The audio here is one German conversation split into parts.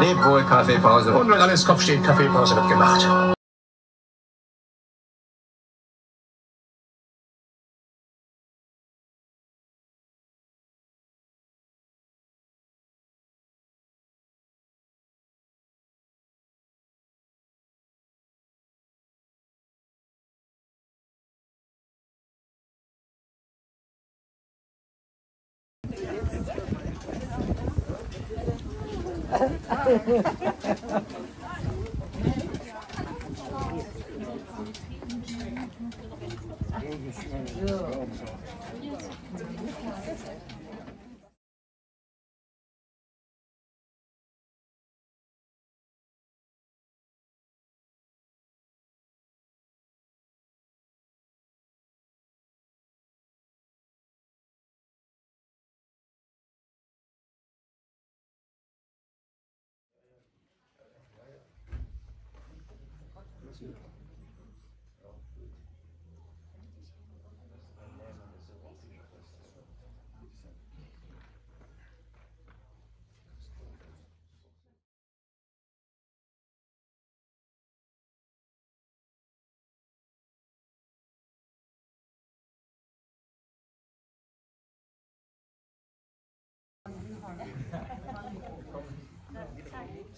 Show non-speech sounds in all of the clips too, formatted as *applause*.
Leb wohl, Kaffeepause. Und wenn alles Kopf steht, Kaffeepause wird gemacht.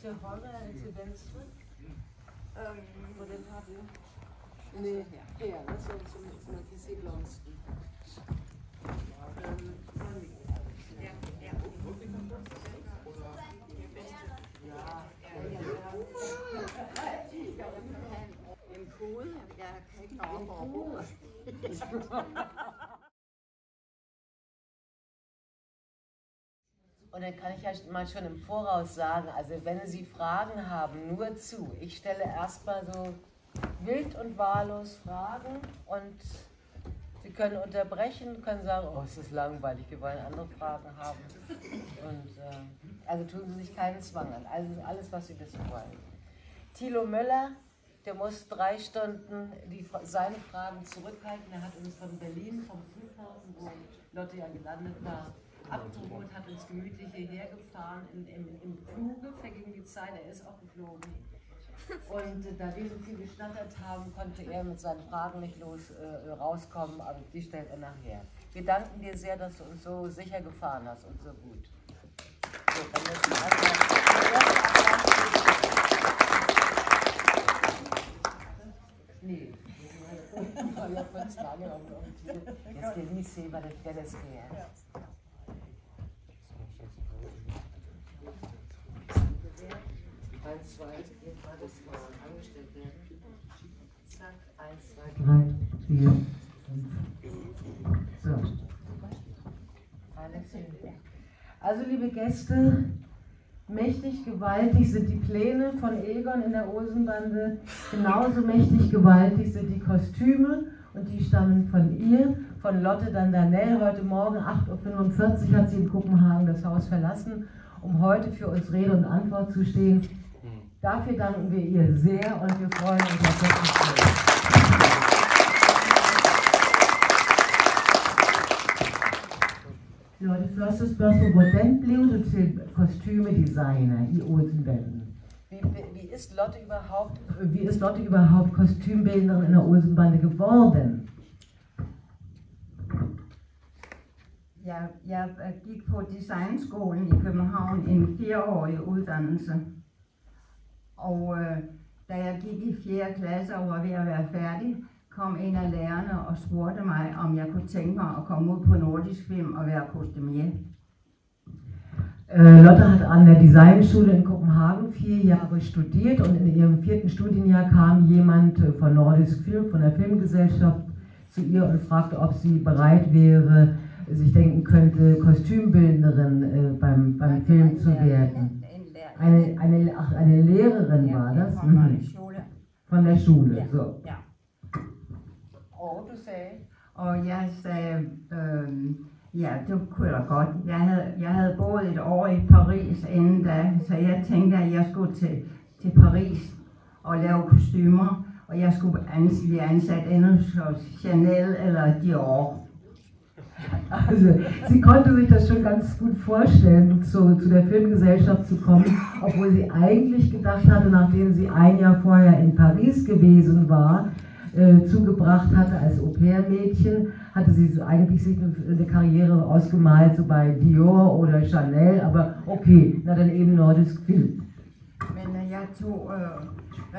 Til højre eller til venstre? Øhm, Hvordan har du? Nej, her, så, så, så man kan se blomsten. Øhm. Ja, ja. En kode, jeg kan ikke nå op over bordet. Und dann kann ich ja mal schon im Voraus sagen, also wenn Sie Fragen haben, nur zu. Ich stelle erstmal so wild und wahllos Fragen und Sie können unterbrechen, können sagen, oh, es ist langweilig, wir wollen andere Fragen haben. Und äh, also tun Sie sich keinen Zwang an. Also alles, was Sie wissen wollen. Thilo Möller, der muss drei Stunden die, seine Fragen zurückhalten. Er hat uns von Berlin, vom Flughafen, wo Lotte ja gelandet war, abgeholt, hat uns gemütlich hierher gefahren. In, im, Im Fluge verging die Zeit, er ist auch geflogen. Und äh, da wir so viel geschnattert haben, konnte er mit seinen Fragen nicht los äh, rauskommen, aber die stellt er nachher. Wir danken dir sehr, dass du uns so sicher gefahren hast und so gut. So, dann müssen wir Nee. Jag får inte snacka om dem. Jag 1, 2, jetzt mal das muss angestellt werden. Zack, 1, 2, 3, 4, 5. So. Also, liebe Gäste, mächtig gewaltig sind die Pläne von Egon in der Osenbande. genauso mächtig gewaltig sind die Kostüme und die stammen von ihr, von Lotte Dandanell. Heute Morgen 8.45 Uhr hat sie in Kopenhagen das Haus verlassen, um heute für uns Rede und Antwort zu stehen. Dafür danken wir ihr sehr und wir freuen uns auf das Gespräch. Så det første spørgsmål, hvordan blev du til kostymedesigner i Olsenbanden? Wie, wie ist Lotte überhaupt, wie ist Lotte überhaupt Kostümbildnerin in der Olsenbande geworden? Jeg, jeg gik på designskolen i København, en fireårig uddannelse. Og øh, da jeg gik i 4. klasse og var ved at være færdig, kom en af lærerne og spurgte mig, om jeg kunne tænke mig at komme ud på nordisk film og være kostumier. Äh, Lotte hat an der Designschule in Kopenhagen vier Jahre studiert und in ihrem vierten Studienjahr kam jemand äh, von Nordisk Film, von der Filmgesellschaft, zu ihr und fragte, ob sie bereit wäre, sich denken könnte, Kostümbildnerin äh, beim, beim Film zu werden. Eine, eine, ach, eine Lehrerin war das? Von Mhm. Schule. Von der Schule, Ja. so. Ja. Og du sagde? Og jeg sagde, øh, ja, det kunne jeg da godt. Jeg havde, jeg havde boet et år i Paris inden da, så jeg tænkte, at jeg skulle til, til Paris og lave kostymer, og jeg skulle ans- blive ansat enten hos Chanel eller Dior. Also sie konnte sich das schon ganz gut vorstellen, zu, zu der Filmgesellschaft zu kommen, obwohl sie eigentlich gedacht hatte, nachdem sie ein Jahr vorher in Paris gewesen war, äh, zugebracht hatte als Au-pair-Mädchen, hatte sie so eigentlich sich eine Karriere ausgemalt, so bei Dior oder Chanel, aber okay, na dann eben nordisk Film. Men jeg tog, øh,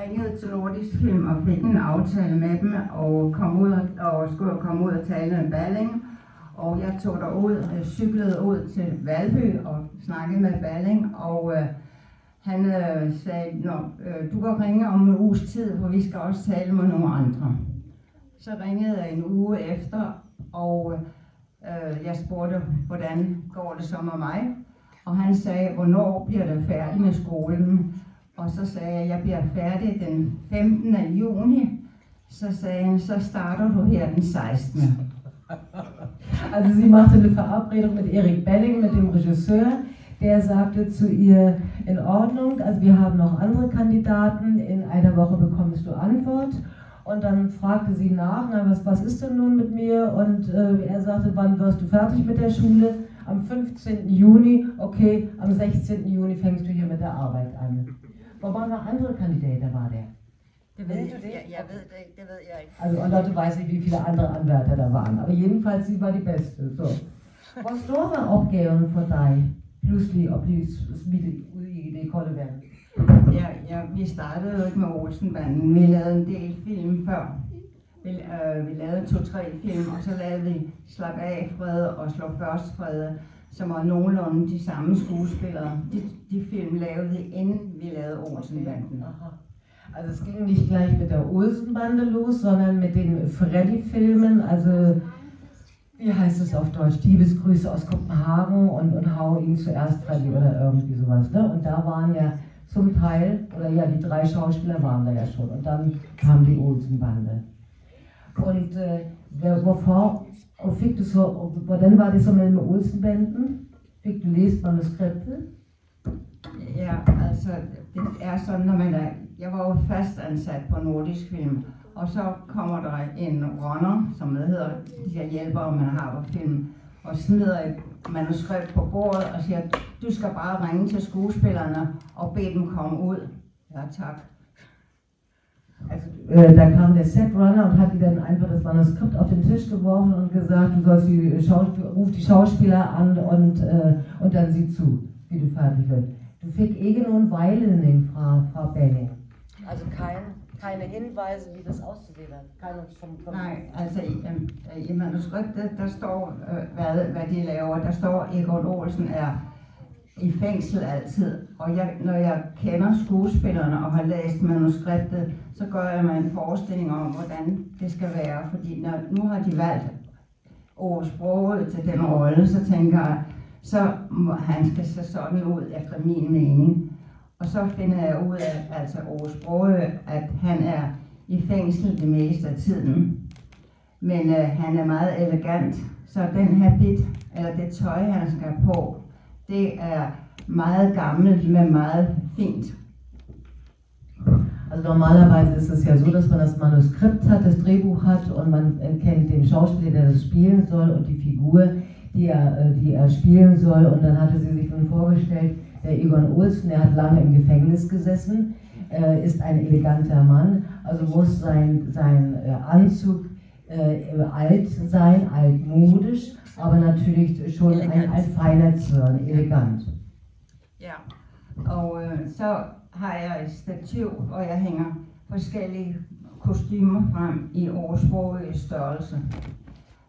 ringede til Nordisk Film og fik en aftale med dem, og, kom ud og, skulle komme ud og tale med Balling. Og jeg tog derud, øh, cyklede ud til Valby og snakkede med Balling, og øh, han øh, sagde, Nå, øh, du kan ringe om en uges tid, for vi skal også tale med nogle andre. Så ringede jeg en uge efter, og øh, jeg spurgte, hvordan går det så med mig? Og han sagde, hvornår bliver du færdig med skolen? Og så sagde jeg, jeg bliver færdig den 15. juni. Så sagde han, så starter du her den 16. Also sie machte eine Verabredung mit Erik Belling, mit dem Regisseur. Der sagte zu ihr, in Ordnung, also wir haben noch andere Kandidaten, in einer Woche bekommst du Antwort. Und dann fragte sie nach, na, was, was ist denn nun mit mir? Und äh, er sagte, wann wirst du fertig mit der Schule? Am 15. Juni, okay, am 16. Juni fängst du hier mit der Arbeit an. Wo waren noch andere Kandidaten, war der? Det ved jeg, jeg, jeg ved det ikke, det ved jeg ikke. Also, und Leute weiß nicht, wie viele andere Anwärter da waren. Aber jedenfalls, sie war die Beste. Så. Hvor stor var opgaven for dig, pludselig at blive smidt ud i det kolde vand? Ja, ja, vi startede jo ikke med Olsenbanden. Vi lavede en del film før. Vi, øh, vi lavede to-tre film, og så lavede vi Slap af Fred og Slå først Fred, som var nogenlunde de samme skuespillere. De, de film lavede vi, inden vi lavede Olsenbanden. Aha. Also es ging nicht gleich mit der Olsenbande los, sondern mit den Freddy-Filmen, also wie heißt es auf Deutsch, Liebesgrüße aus Kopenhagen und, und Hau ihn zuerst Freddy oder irgendwie sowas. Ne? Und da waren ja zum Teil, oder ja, die drei Schauspieler waren da ja schon. Und dann kam die Olsenbande. Und äh, hvorfor og fik du så, hvordan var det du læst manuskriptet? Ja, altså, det er sådan, når jeg var jo fast ansat på Nordisk Film, og så kommer der en runner, som det hedder, de her hjælpere, man har på film, og smider et manuskript på bordet og siger, du skal bare ringe til skuespillerne og bede dem komme ud. Ja, tak. Also, äh, da kam der Setrunner und hat dir dann einfach das Manuskript auf den Tisch geworfen und gesagt, du sollst die Schauspiel ruf die Schauspieler an und, äh, und dann sieh zu, wie du fertig wirst. Du fick ikke nogen vejledning fra, fra Benning. Also kein, keine Hinweise, wie das auszusehen hat. Keine vom, vom Nej, altså i, øhm, øh, i manuskriptet, der står, øh, hvad, hvad de laver. Der står, Egon Olsen er i fængsel altid. Og jeg, når jeg kender skuespillerne og har læst manuskriptet, så gør jeg mig en forestilling om, hvordan det skal være. Fordi når, nu har de valgt over sproget til den rolle, så tænker jeg, så må, han skal se sådan ud efter min mening. Og så finder jeg ud af, altså Aarhus Brogø, at han er i fængsel det meste af tiden. Men øh, han er meget elegant, så den habit, eller det tøj, han skal have på, det er meget gammelt, men meget fint. Also normalerweise ist es ja so, dass man das Manuskript hat, das Drehbuch hat und man kennt den Schauspieler, der das spielen soll und die Figur, die er, die er spielen soll. Und dann hatte sie sich nun vorgestellt, der Egon Olsen, der hat lange im Gefängnis gesessen, äh, ist ein eleganter Mann, also muss sein, sein äh, Anzug äh, alt sein, altmodisch, aber natürlich schon ein, ein feiner Zwirn, elegant. Ja. Og øh, så har jeg et stativ, hvor jeg hænger forskellige kostymer frem i oversprogede størrelse.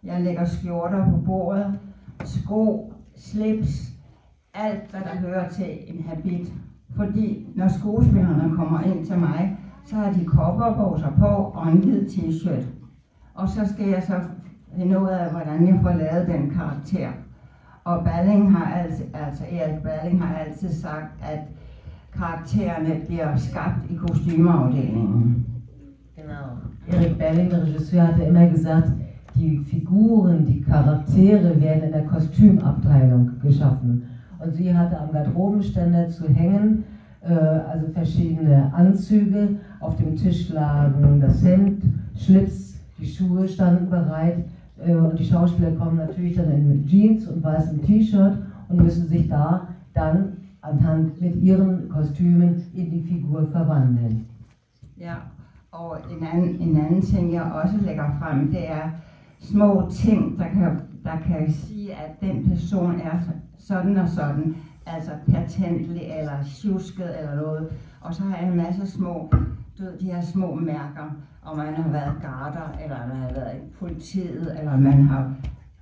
Jeg lægger skjorter på bordet, sko, slips, alt hvad der hører til en habit. Fordi når skuespillerne kommer ind til mig, så har de kopperbukser på og en hvid t-shirt. Og så skal jeg så finde ud af, hvordan jeg får lavet den karakter. Og Balling har altid, altså Erik Balling har altid sagt, at karaktererne bliver skabt i kostymeafdelingen. Genau. Erik Berling, der Regisseur, hatte immer gesagt, die Figuren, die Charaktere werden in der Kostümabteilung geschaffen. Und sie hatte am Garderobenständer zu hängen, äh, also verschiedene Anzüge. Auf dem Tisch lagen das Hemd, Schlips, die Schuhe standen bereit. Äh, und die Schauspieler kommen natürlich dann in Jeans und weißem T-Shirt und müssen sich da dann anhand mit ihren Kostümen in die Figur verwandeln. Ja, og en anden, en anden ting, jeg også lægger frem, det er små ting, der kan, der kan sige, at den person er sådan og sådan, altså patentlig eller tjusket eller noget. Og så har jeg en masse små, du ved, de her små mærker, om man har været garder, eller man har været i politiet, eller man har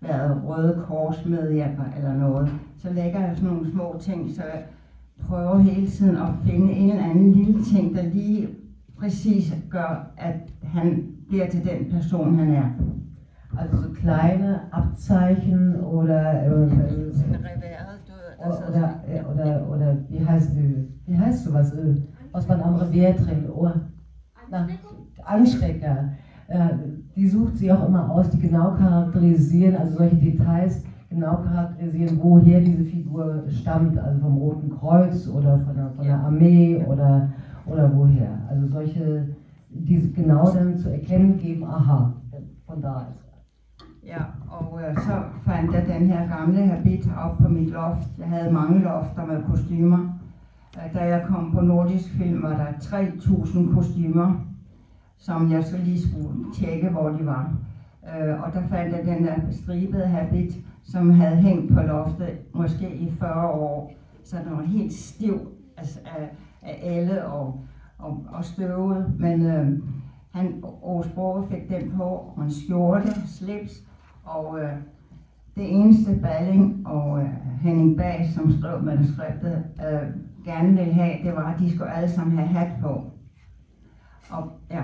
været Røde Kors medhjælper eller noget. Så lægger jeg sådan nogle små ting, så jeg prøver hele tiden at finde en eller anden lille ting, der lige præcis gør, at han bliver til den person, han er. Also so kleine Abzeichen oder, äh, oder, oder, oder wie heißt, wie heißt sowas, was man am Revier trinkt? Oh, Anstecker. Äh, die sucht sie auch immer aus, die genau charakterisieren, also solche Details genau charakterisieren, woher diese Figur stammt, also vom Roten Kreuz oder von der, von der Armee oder, oder woher. Also solche, die genau dann zu erkennen geben, aha, von da ist Ja, og øh, så fandt jeg den her gamle habit op på mit loft. Jeg havde mange lofter med kostymer. Øh, da jeg kom på Nordisk Film, var der 3.000 kostymer, som jeg så lige skulle tjekke, hvor de var. Øh, og der fandt jeg den der stribede habit, som havde hængt på loftet måske i 40 år. Så den var helt stiv altså, af, af alle og, og, og støvet. Men øh, han, Aarhus fik den på, og en skjorte, slips, og øh, det eneste Balling og øh, Henning Bag, som skrev manuskriptet, øh, gerne ville have, det var, at de skulle alle sammen have hat på. Og ja.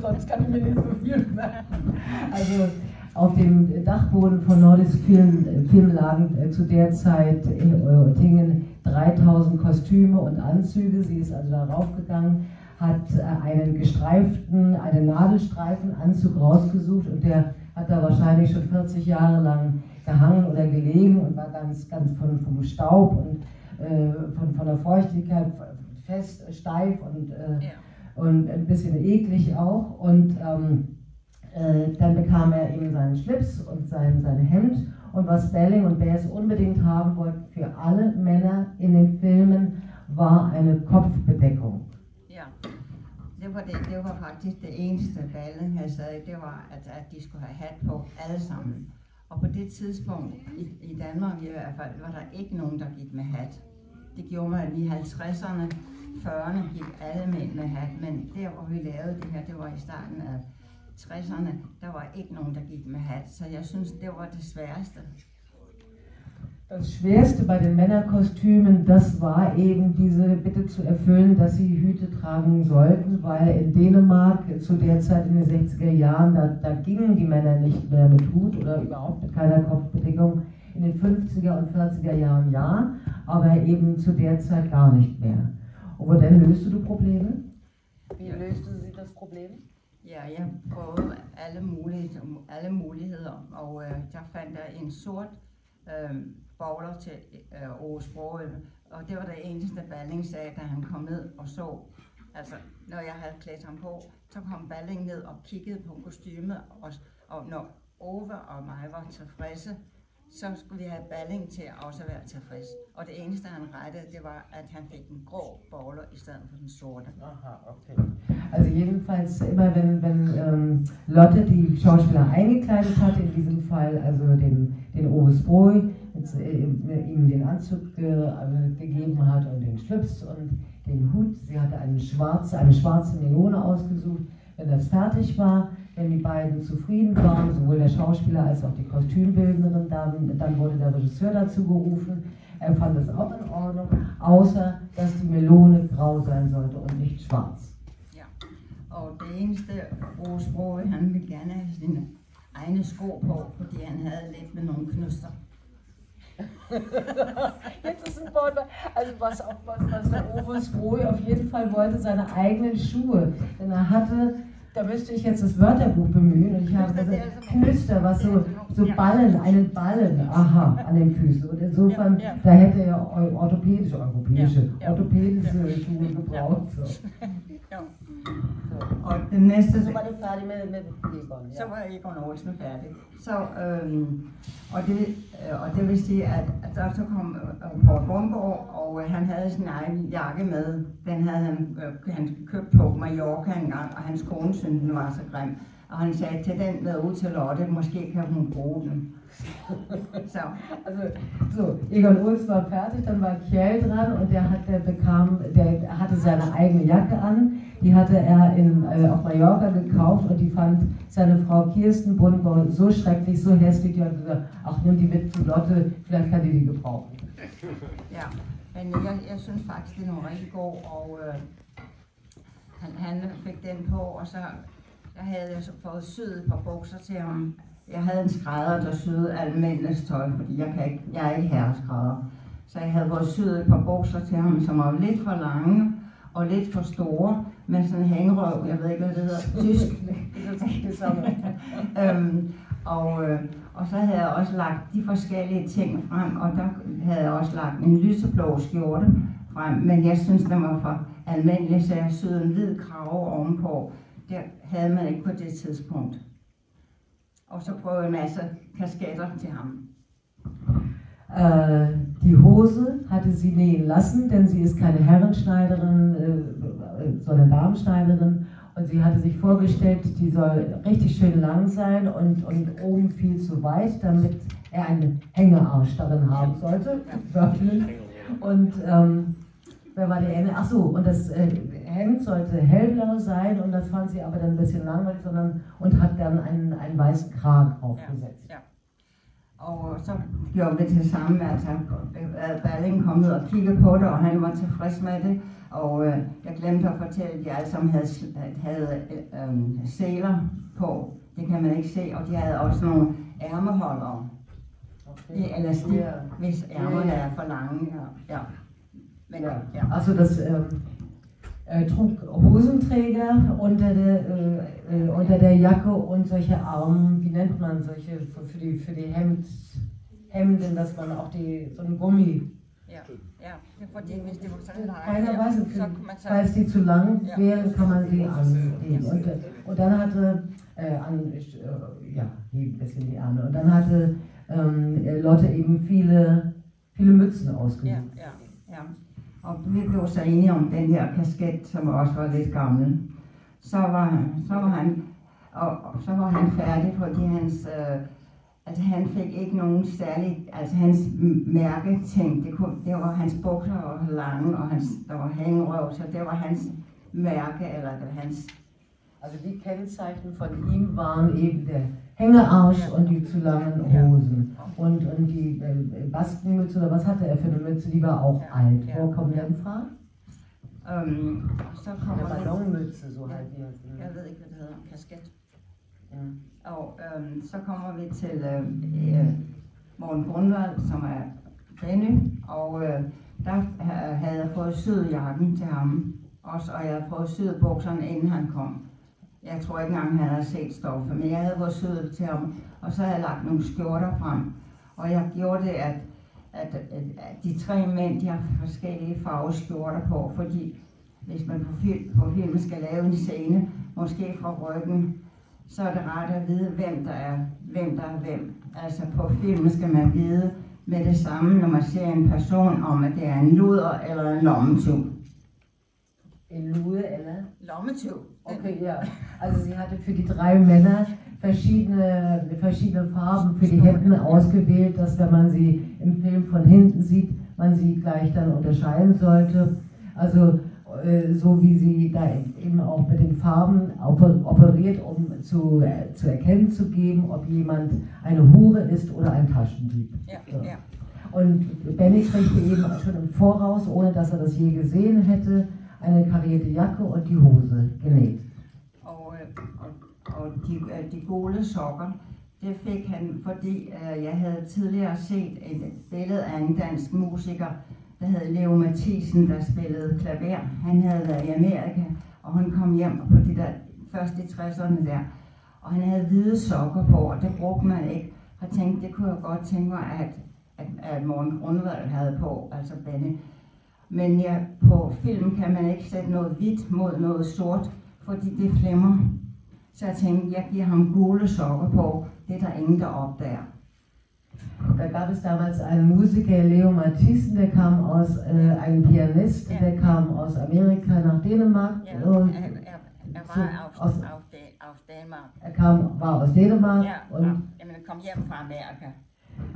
Sonst kann ich mir nicht so viel merken. Also auf dem Dachboden von Nordisk Film, Film lagen äh, zu der Zeit in Euttingen 3000 Kostüme und Anzüge. Sie ist also da raufgegangen, hat äh, einen gestreiften, einen Nadelstreifenanzug rausgesucht und der hat da wahrscheinlich schon 40 Jahre lang gehangen oder gelegen und war ganz, ganz von, vom Staub und äh, von, von der Feuchtigkeit fest, steif und, äh, ja. und ein bisschen eklig auch. Und ähm, äh, dann bekam er eben seinen Schlips und sein, sein Hemd. Und was Belling und Bass unbedingt haben wollten für alle Männer in den Filmen, war eine Kopfbedeckung. Det var, det, det var faktisk det eneste, ballen jeg sagt, det var, at, at de skulle have hat på alle sammen. Og på det tidspunkt, i, i Danmark i hvert fald, var der ikke nogen, der gik med hat. Det gjorde man i 50'erne, 40'erne gik alle mænd med hat, men der hvor vi lavede det her, det var i starten af 60'erne, der var ikke nogen, der gik med hat. Så jeg synes, det var det sværeste. Das Schwerste bei den Männerkostümen, das war eben diese Bitte zu erfüllen, dass sie Hüte tragen sollten, weil in Dänemark zu der Zeit in den 60er Jahren, da, da gingen die Männer nicht mehr mit Hut oder überhaupt mit keiner Kopfbedeckung. In den 50er und 40er Jahren ja, aber eben zu der Zeit gar nicht mehr. Und hvordan løste du Probleme? Wie löste sie das Problem? Ja, jeg prøvede alle muligheder, alle muligheder og øh, der fandt jeg en sort øh, bowler til øh, Aarhus Broøl. Og det var det eneste, Balling sagde, da han kom ned og så. Altså, når jeg havde klædt ham på, så kom Balling ned og kiggede på kostymet, og, og når Ove og mig var tilfredse, så skulle vi have Balling til at også være tilfreds. Og det eneste, han rettede, det var, at han fik en grå bowler i stedet for den sorte. Aha, okay. Also jedenfalls immer, wenn, wenn ähm, Lotte die Schauspieler eingekleidet hat, in diesem Fall also den, den Ove ihm den Anzug äh, gegeben hat und den Schlips und den Hut. Sie hatte eine schwarze, eine schwarze Melone ausgesucht. Wenn das fertig war, wenn die beiden zufrieden waren, sowohl der Schauspieler als auch die Kostümbildnerin, dann, dann wurde der Regisseur dazu gerufen. Er fand es auch in Ordnung, außer dass die Melone grau sein sollte und nicht schwarz. Ja, og det eneste Rose han ville gerne have sine egne sko på, fordi han havde lidt med nogle. *laughs* Jetzt ist ein Wort, also was, was, was der Ovis Broy auf jeden Fall wollte, seine eigenen Schuhe. Denn er hatte, da müsste ich jetzt das Wörterbuch bemühen und ich habe gesagt, Knüster, was so, so Ballen, einen Ballen, aha, an den Füßen. Und insofern, da hätte er orthopädische, europäische, orthopädische Schuhe gebraucht. So. Og den næste, Så var det færdig med, med Egon. så Ja. var Egon Olsen færdig. Så, øhm, og, det, øh, og det vil sige, at, at der så kom øh, Poul Bundgaard, og øh, han havde sin egen jakke med. Den havde han, øh, han købt på Mallorca engang, og hans kone syntes, den var så grim. Han sagde til den med ud til Lotte, måske kan hun bruge den. så, Also, so, Egon Olsen war fertig, dann war Kjell dran und der, hat, der bekam, der hatte seine eigene Jacke an. Die hatte er in, äh, auf Mallorca gekauft und die fand seine Frau Kirsten Bundgaard so schrecklich, so hässlich, die hat gesagt, ach nimm die mit zu Lotte, vielleicht kann die die gebrauchen. ja. Men jeg, jeg synes faktisk, den var rigtig god, og øh, han, han fik den på, og så der havde jeg fået syet et par bukser til ham. Jeg havde en skrædder, der syede almindeligt tøj, fordi jeg, kan ikke, jeg er ikke herreskrædder. Så jeg havde fået syet et par bukser til ham, som var lidt for lange og lidt for store, med sådan en hængerøv, jeg ved ikke, hvad det hedder, *laughs* tysk. *laughs* Øhm, og, øh, og så havde jeg også lagt de forskellige ting frem, og der havde jeg også lagt en lyseblå skjorte frem, men jeg synes, den var for almindelig, så jeg syede en hvid krave ovenpå. Havde man ikke på det tidspunkt. Og så prøvede en masse kasketter til ham. Äh, die Hose hatte sie nähen lassen, denn sie ist keine Herrenschneiderin, äh, sondern Damenschneiderin. Und sie hatte sich vorgestellt, die soll richtig schön lang sein und, und oben viel zu weit, damit er einen Hängearsch darin haben sollte. Und ähm, wer war der Ende? Ach so, und das äh, Hemd sollte hellblau sein und das fand sie aber dann ein bisschen langweilig, sondern und hat dann einen, einen weißen Kragen aufgesetzt. Ja. Og så gjorde vi det samme, altså øh, Balling kom ned og kiggede på det, og han var tilfreds med det. Og øh, jeg glemte at fortælle, at de alle sammen havde, havde øh, øh, seler på. Det kan man ikke se, og de havde også nogle ærmeholdere i elastik, Ja. hvis ærmerne er for lange. Ja. ja. Men Ja, ja. also das ähm, äh, trug Hosenträger unter der, äh, äh, unter der Jacke und solche Armen, wie nennt man solche für, für die, für die Hemd, Hemden, dass man auch die, so ein Gummi, Ja, ja. Er keiner weiß falls die zu lang Ja. wären, kann man sie anlegen. Und, äh, und dann hatte, äh, an, ich, äh, ja, ein bisschen die Arme, und dann hatte ähm, Lotte eben viele, viele Mützen Ja, ausgesucht. ja, ja. Og vi blev så enige om den her kasket, som også var lidt gammel. Så var så var han, og, og så var han færdig, fordi hans, øh, altså han fik ikke nogen særlig, altså hans mærke mærketing, det, kunne, det var hans bukser og lange, og hans, der var hængerøv, så det var hans mærke, eller det var hans, Altså die Kennzeichen von ihm waren eben der Hängearsch Ja. und die zu langen Ja. Hosen. Und, und die äh, Baskenmütze, oder was hatte er für eine Mütze, die war auch Ja. alt. Ja. Wo kommt der fra? øhm, og så Eine kommer det, Ballonmütze, so halt die. jeg ved ikke, hvad det hedder, kasket. Ja. Og øhm, så kommer vi til øh, øh, Morten Grundvald, som er Benny, og øh, der ha- havde jeg fået syet jakken til ham også, og jeg havde fået syet bukserne, inden han kom. Jeg tror ikke engang, han havde set stoffet, men jeg havde det til ham, og så havde jeg lagt nogle skjorter frem. Og jeg gjorde det, at, at, at, at de tre mænd, de har forskellige farve skjorter på, fordi hvis man på, film, på film skal lave en scene, måske fra ryggen, så er det rart at vide, hvem der er, hvem der er hvem. Altså på film skal man vide med det samme, når man ser en person, om at det er en luder eller en lommetyv. In Luhe, eller? Lommetyv? Okay, ja. Also sie hatte für die drei Männer verschiedene, verschiedene Farben für die Hemden ausgewählt, dass wenn man sie im Film von hinten sieht, man sie gleich dann unterscheiden sollte. Also äh, so wie sie da eben auch mit den Farben oper- operiert, um zu, äh, zu erkennen zu geben, ob jemand eine Hure ist oder ein Taschendieb. Ja, So. ja. Und Benny kriegte eben schon im Voraus, ohne dass er das je gesehen hätte, eine karierte Jacke und die Hose genäht. Og, øh, og, og de, øh, de gule sokker, det fik han, fordi øh, jeg havde tidligere set et billede af en dansk musiker, der hed Leo Mathisen, der spillede klaver. Han havde været i Amerika, og han kom hjem på de der første 60'erne der. Og han havde hvide sokker på, og det brugte man ikke. Jeg tænkte, det kunne jeg godt tænke mig, at, at, at Morten Grundvald havde på, altså Benny. Men ja, på film kan man ikke sætte noget hvidt mod noget sort, fordi det flimmer. Så jeg tænkte, jeg giver ham gule sokker på. Det er der ingen, der opdager. Da gab es damals einen Musiker, Leo Mathisen, der kam aus, äh, ein Pianist, Ja. der kam aus Amerika nach Dänemark. Ja, Und er, er, er var auf, også- auf, Dan- auf Danmark. er kam, war aus Dänemark Ja, und ja. Kom hjem fra Amerika.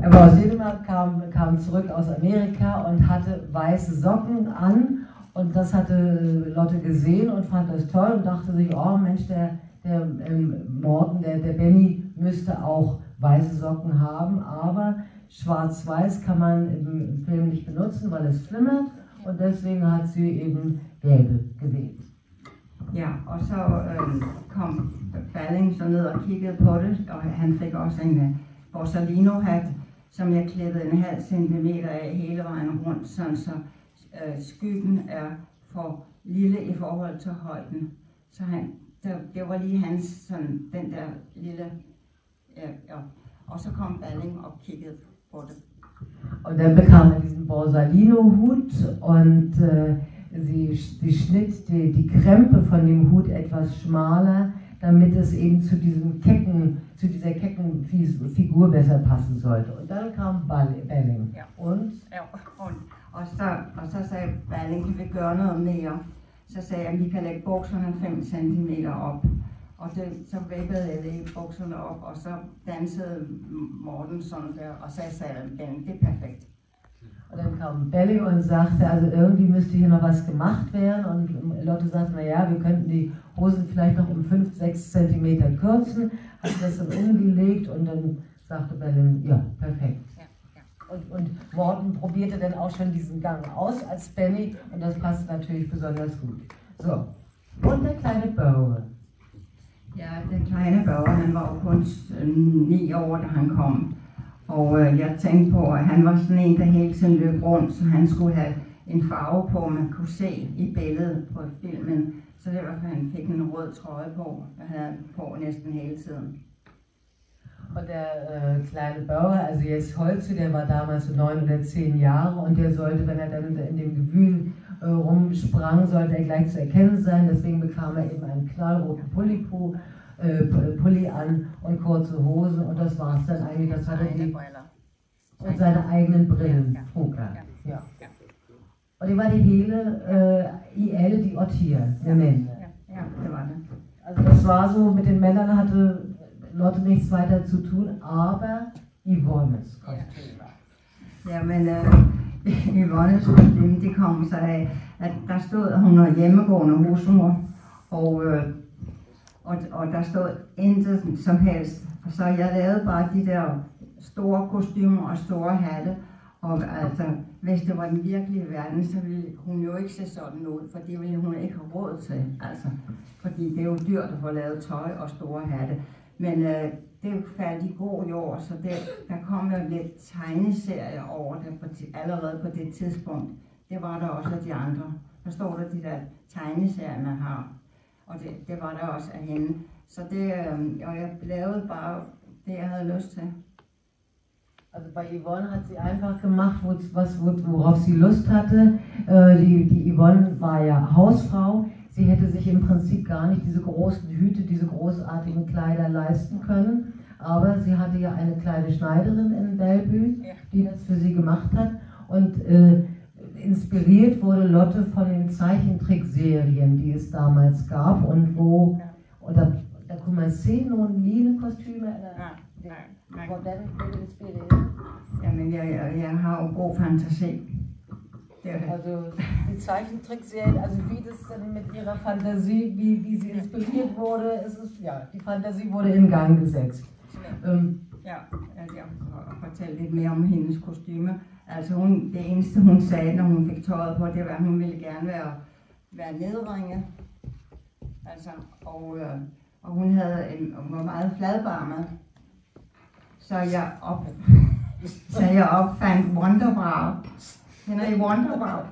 Aus Dänemark, kam, kam zurück aus Amerika und hatte weiße Socken an. Und das hatte Lotte gesehen und fand das toll und dachte sich, oh Mensch, der, der ähm, Morten, der, der Benny müsste auch weiße Socken haben. Aber schwarz-weiß kann man im Film nicht benutzen, weil es flimmert. Und deswegen hat sie eben gelbe gewählt. Ja, og så øh, kom Balling så ned og kiggede på det, og han fik også en øh, Borsalino-hat, som jeg klippede en halv centimeter af hele vejen rundt, sådan så øh, skyggen er for lille i forhold til højden. Så han, der, det var lige hans, sådan, den der lille, ja, ja. Og så kom Balling og kiggede på det. Und dann bekam er diesen ligesom Borsalino-Hut und äh, øh, sie, sie schnitt die, die Krempe von dem Hut etwas schmaler, damit es eben zu diesem kecken, zu dieser kecken Figur besser passen sollte. Und dann kam Ball- Belling. Ja. Und Ja, Og, og, så, og så sagde Balling, kan vi gøre noget mere? Så sagde jeg, at vi kan lægge bukserne 5 cm op. Og det, så vippede jeg lige bukserne op, og så dansede Morten sådan der, og så sagde Balling, det er perfekt. Und dann kam Belly und sagte, also irgendwie müsste hier noch was gemacht werden. Und Lotte sagte, naja, wir könnten die Hosen vielleicht noch um 5, 6 Zentimeter kürzen. Hat das dann umgelegt und dann sagte Belly, ja, perfekt. ja, ja. Und, und Morten probierte dann auch schon diesen Gang aus als Benny und das passte natürlich besonders gut. So, und der kleine Børge. Ja, den kleine Børge, han var jo kun øh, ni år, da han kom. Og øh, jeg tænkte på, at han var sådan en, der hele tiden løb rundt, så han skulle have en farve på, man kunne se i billedet på filmen. Så det var, at han fik en rød trøje på, der havde på næsten hele tiden. Und der äh, kleine Bauer, also jetzt Holze, der war damals so neun oder zehn Jahre und der sollte, wenn er dann in dem Gewühl äh, rumsprang, sollte er gleich zu erkennen sein. Deswegen bekam er eben einen knallroten Pullipo, äh, Pulli an und kurze Hosen und das war es dann eigentlich. Das hatte die und seine eigenen Brillen Ja. trug er. Ja. Ja. Ja. Og det var det hele øh, i alle de årtier med mændene. Ja, Ja, det. Also das war so, mit den Männern hatte Lotte nichts weiter zu tun, aber Yvonnes Kostüm. Jamen, øh, *laughs* Yvonnes kostume, det kom sig af, at der stod, hun var hjemmegående husmor, og, øh, og, og der stod intet som helst. Og så jeg lavede bare de der store kostymer og store hatte, og altså, hvis det var den virkelige verden, så ville hun jo ikke se sådan ud, for det ville hun ikke have råd til, altså. Fordi det er jo dyrt at få lavet tøj og store hatte. Men øh, det faldt i god jord, så det, der kom jo lidt tegneserier over det på, allerede på det tidspunkt. Det var der også af de andre. Der står der de der tegneserier, man har. Og det, det var der også af hende. Så det, øh, og jeg lavede bare det, jeg havde lyst til. Also bei Yvonne hat sie einfach gemacht, was, wo- worauf sie Lust hatte. Äh, Die, die Yvonne war ja Hausfrau. Sie hätte sich im Prinzip gar nicht diese großen Hüte, diese großartigen Kleider leisten können. Aber sie hatte ja eine kleine Schneiderin in Bellevue, die das für sie gemacht hat. Und äh, inspiriert wurde Lotte von den Zeichentrickserien, die es damals gab. Und wo, und da, man se nogle lignekostümer, eller Nej, nej, nej. hvordan blev inspireret? Jamen, jeg, jeg, jeg har jo god fantasi. Also die Zeichentrickserien, also wie das dann mit ihrer Fantasie, wie, wie sie inspiriert wurde, es ist, ja, die Fantasie wurde in Gang gesetzt. Ähm, Ja, jeg kan fortælle lidt mere om hendes kostyme. Altså hun, det eneste hun sagde, når hun fik tøjet på, det var, at hun ville gerne være, være nedringet. Altså, og, øh, og hun, havde en, hun var meget fladbarmet. Så jeg, op, *laughs* så jeg opfandt Wonderbra. Kender I Wonderbra?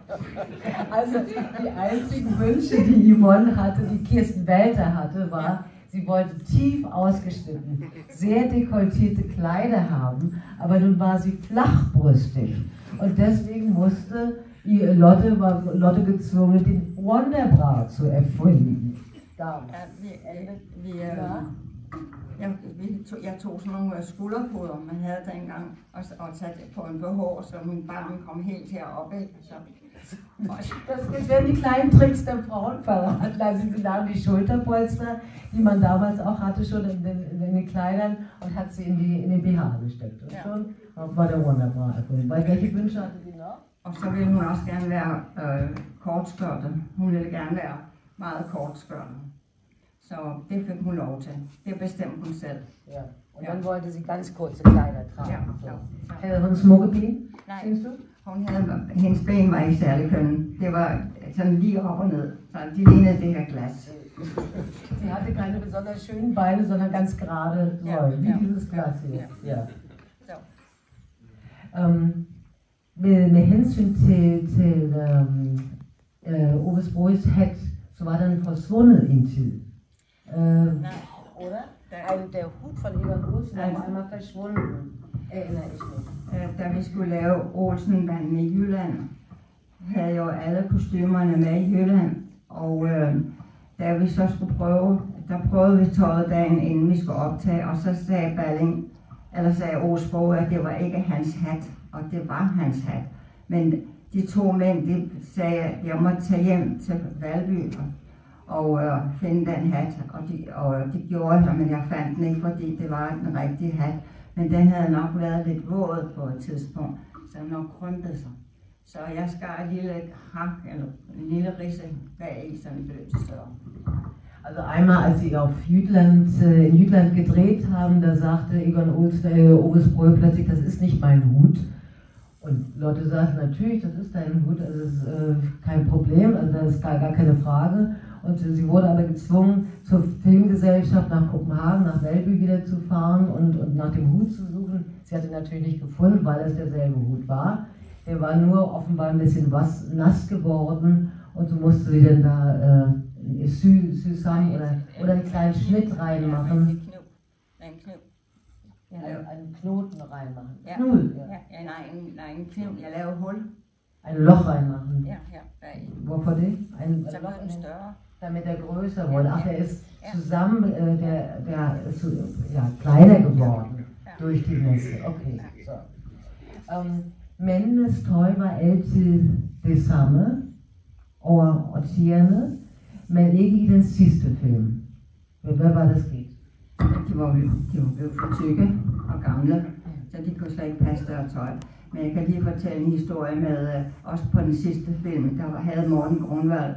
also die einzigen Wünsche, die Yvonne hatte, die Kirsten Welter hatte, war, sie wollte tief ausgeschnitten, sehr dekoltierte Kleider haben, aber nun war sie flachbrüstig. Und deswegen musste Lotte, war Lotte gezwungen, den Wonderbra zu erfinden. Nicht. Ja, vi, Ende. vi, Ja. Jeg, vi tog, jeg tog sådan nogle øh, skulderpuder, man havde dengang, og, og satte på en BH, så min barm kom helt herop. Ikke? Så, Das, das wären die kleinen Tricks der Frauenverrat. *laughs* Also sie nahm die Schulterpolster, die man damals auch hatte, schon in den, in den Kleidern und hat sie in, die, in den BH gesteckt. Und Ja. schon war der wunderbar. Weil welche Wünsche hatte sie noch? Og så ville hun også gerne være øh, kortskørtet. Hun ville gerne være meget kortskørtet. Så det fik hun lov til. Det bestemte hun selv. Ja. Und Ja. dann wollte sie ganz kurze Kleider tragen. Ja, So. ja. Havde hun smukke ben, nej, synes du? Hun havde, hendes ben var ikke særlig kønne. Det var sådan lige op og ned. Så de lignede det her glas. Sie hatte keine besonders schönen Beine, sondern ganz gerade Ja, Säulen, wie ja. dieses Glas hier. Ja. så. Um, med, med hensyn til, til um, uh, Ove Sproges hat, så var den forsvundet en tid. Uh, Nej, Oder? der, Also der Hut von Egon Olsen war auf einmal verschwunden. Erinnere ich mich. Øh, Da vi skulle lave Olsenbanden i Jylland, havde jo alle kostymerne med i Jylland. Og øh, da vi så skulle prøve, der prøvede vi tøjet dagen inden vi skulle optage, og så sagde Balling, eller sagde Osbro, at det var ikke hans hat, og det var hans hat. Men de to mænd, de sagde, at jeg måtte tage hjem til Valby og øh, finde den hat, og de, og de gjorde det, men jeg fandt den ikke, fordi det var den rigtige hat. Men den havde nok været lidt våd på et tidspunkt, så den nok krympet sig. Så jeg skar et lille hak, eller en lille risse bag i, så den blev større. Also einmal, als sie auf Jütland, äh, in Jütland gedreht haben, da sagte Egon Olsen, äh, plötzlich, das ist nicht mein Hut. Und Lotte sagte, natürlich, das ist dein Hut, das ist äh, kein Problem, also das ist gar, gar keine Frage. Und sie wurde aber gezwungen, zur Filmgesellschaft nach Kopenhagen, nach Welby wieder zu fahren und, und nach dem Hut zu suchen. Sie hatte ihn natürlich nicht gefunden, weil es derselbe Hut war. Der war nur offenbar ein bisschen was, nass geworden und so musste sie dann da äh, Sü Süßan oder, oder einen kleinen Schnitt Ja, reinmachen. Jeg Einen, Knoten reinmachen. Ja. Knull, Ja, ja, nej, en, nej, en kniv. Jeg hul. ein Loch reinmachen. ja, ja. Hvorfor det? Ein, Så blev den større. Damit er größer wurde. Ach, der ist zusammen, äh, der, der ist so, ja, kleiner geworden durch die Nässe. Okay, så. Um, mændenes tøj var altid det samme over årtierne, men ikke i den sidste film. Hvad hvad var der sket? De var, de var blevet for tykke og gamle, så de kunne slet ikke passe deres tøj. Men jeg kan lige fortælle en historie med, øh, også på den sidste film, der var- havde Morten Grundvald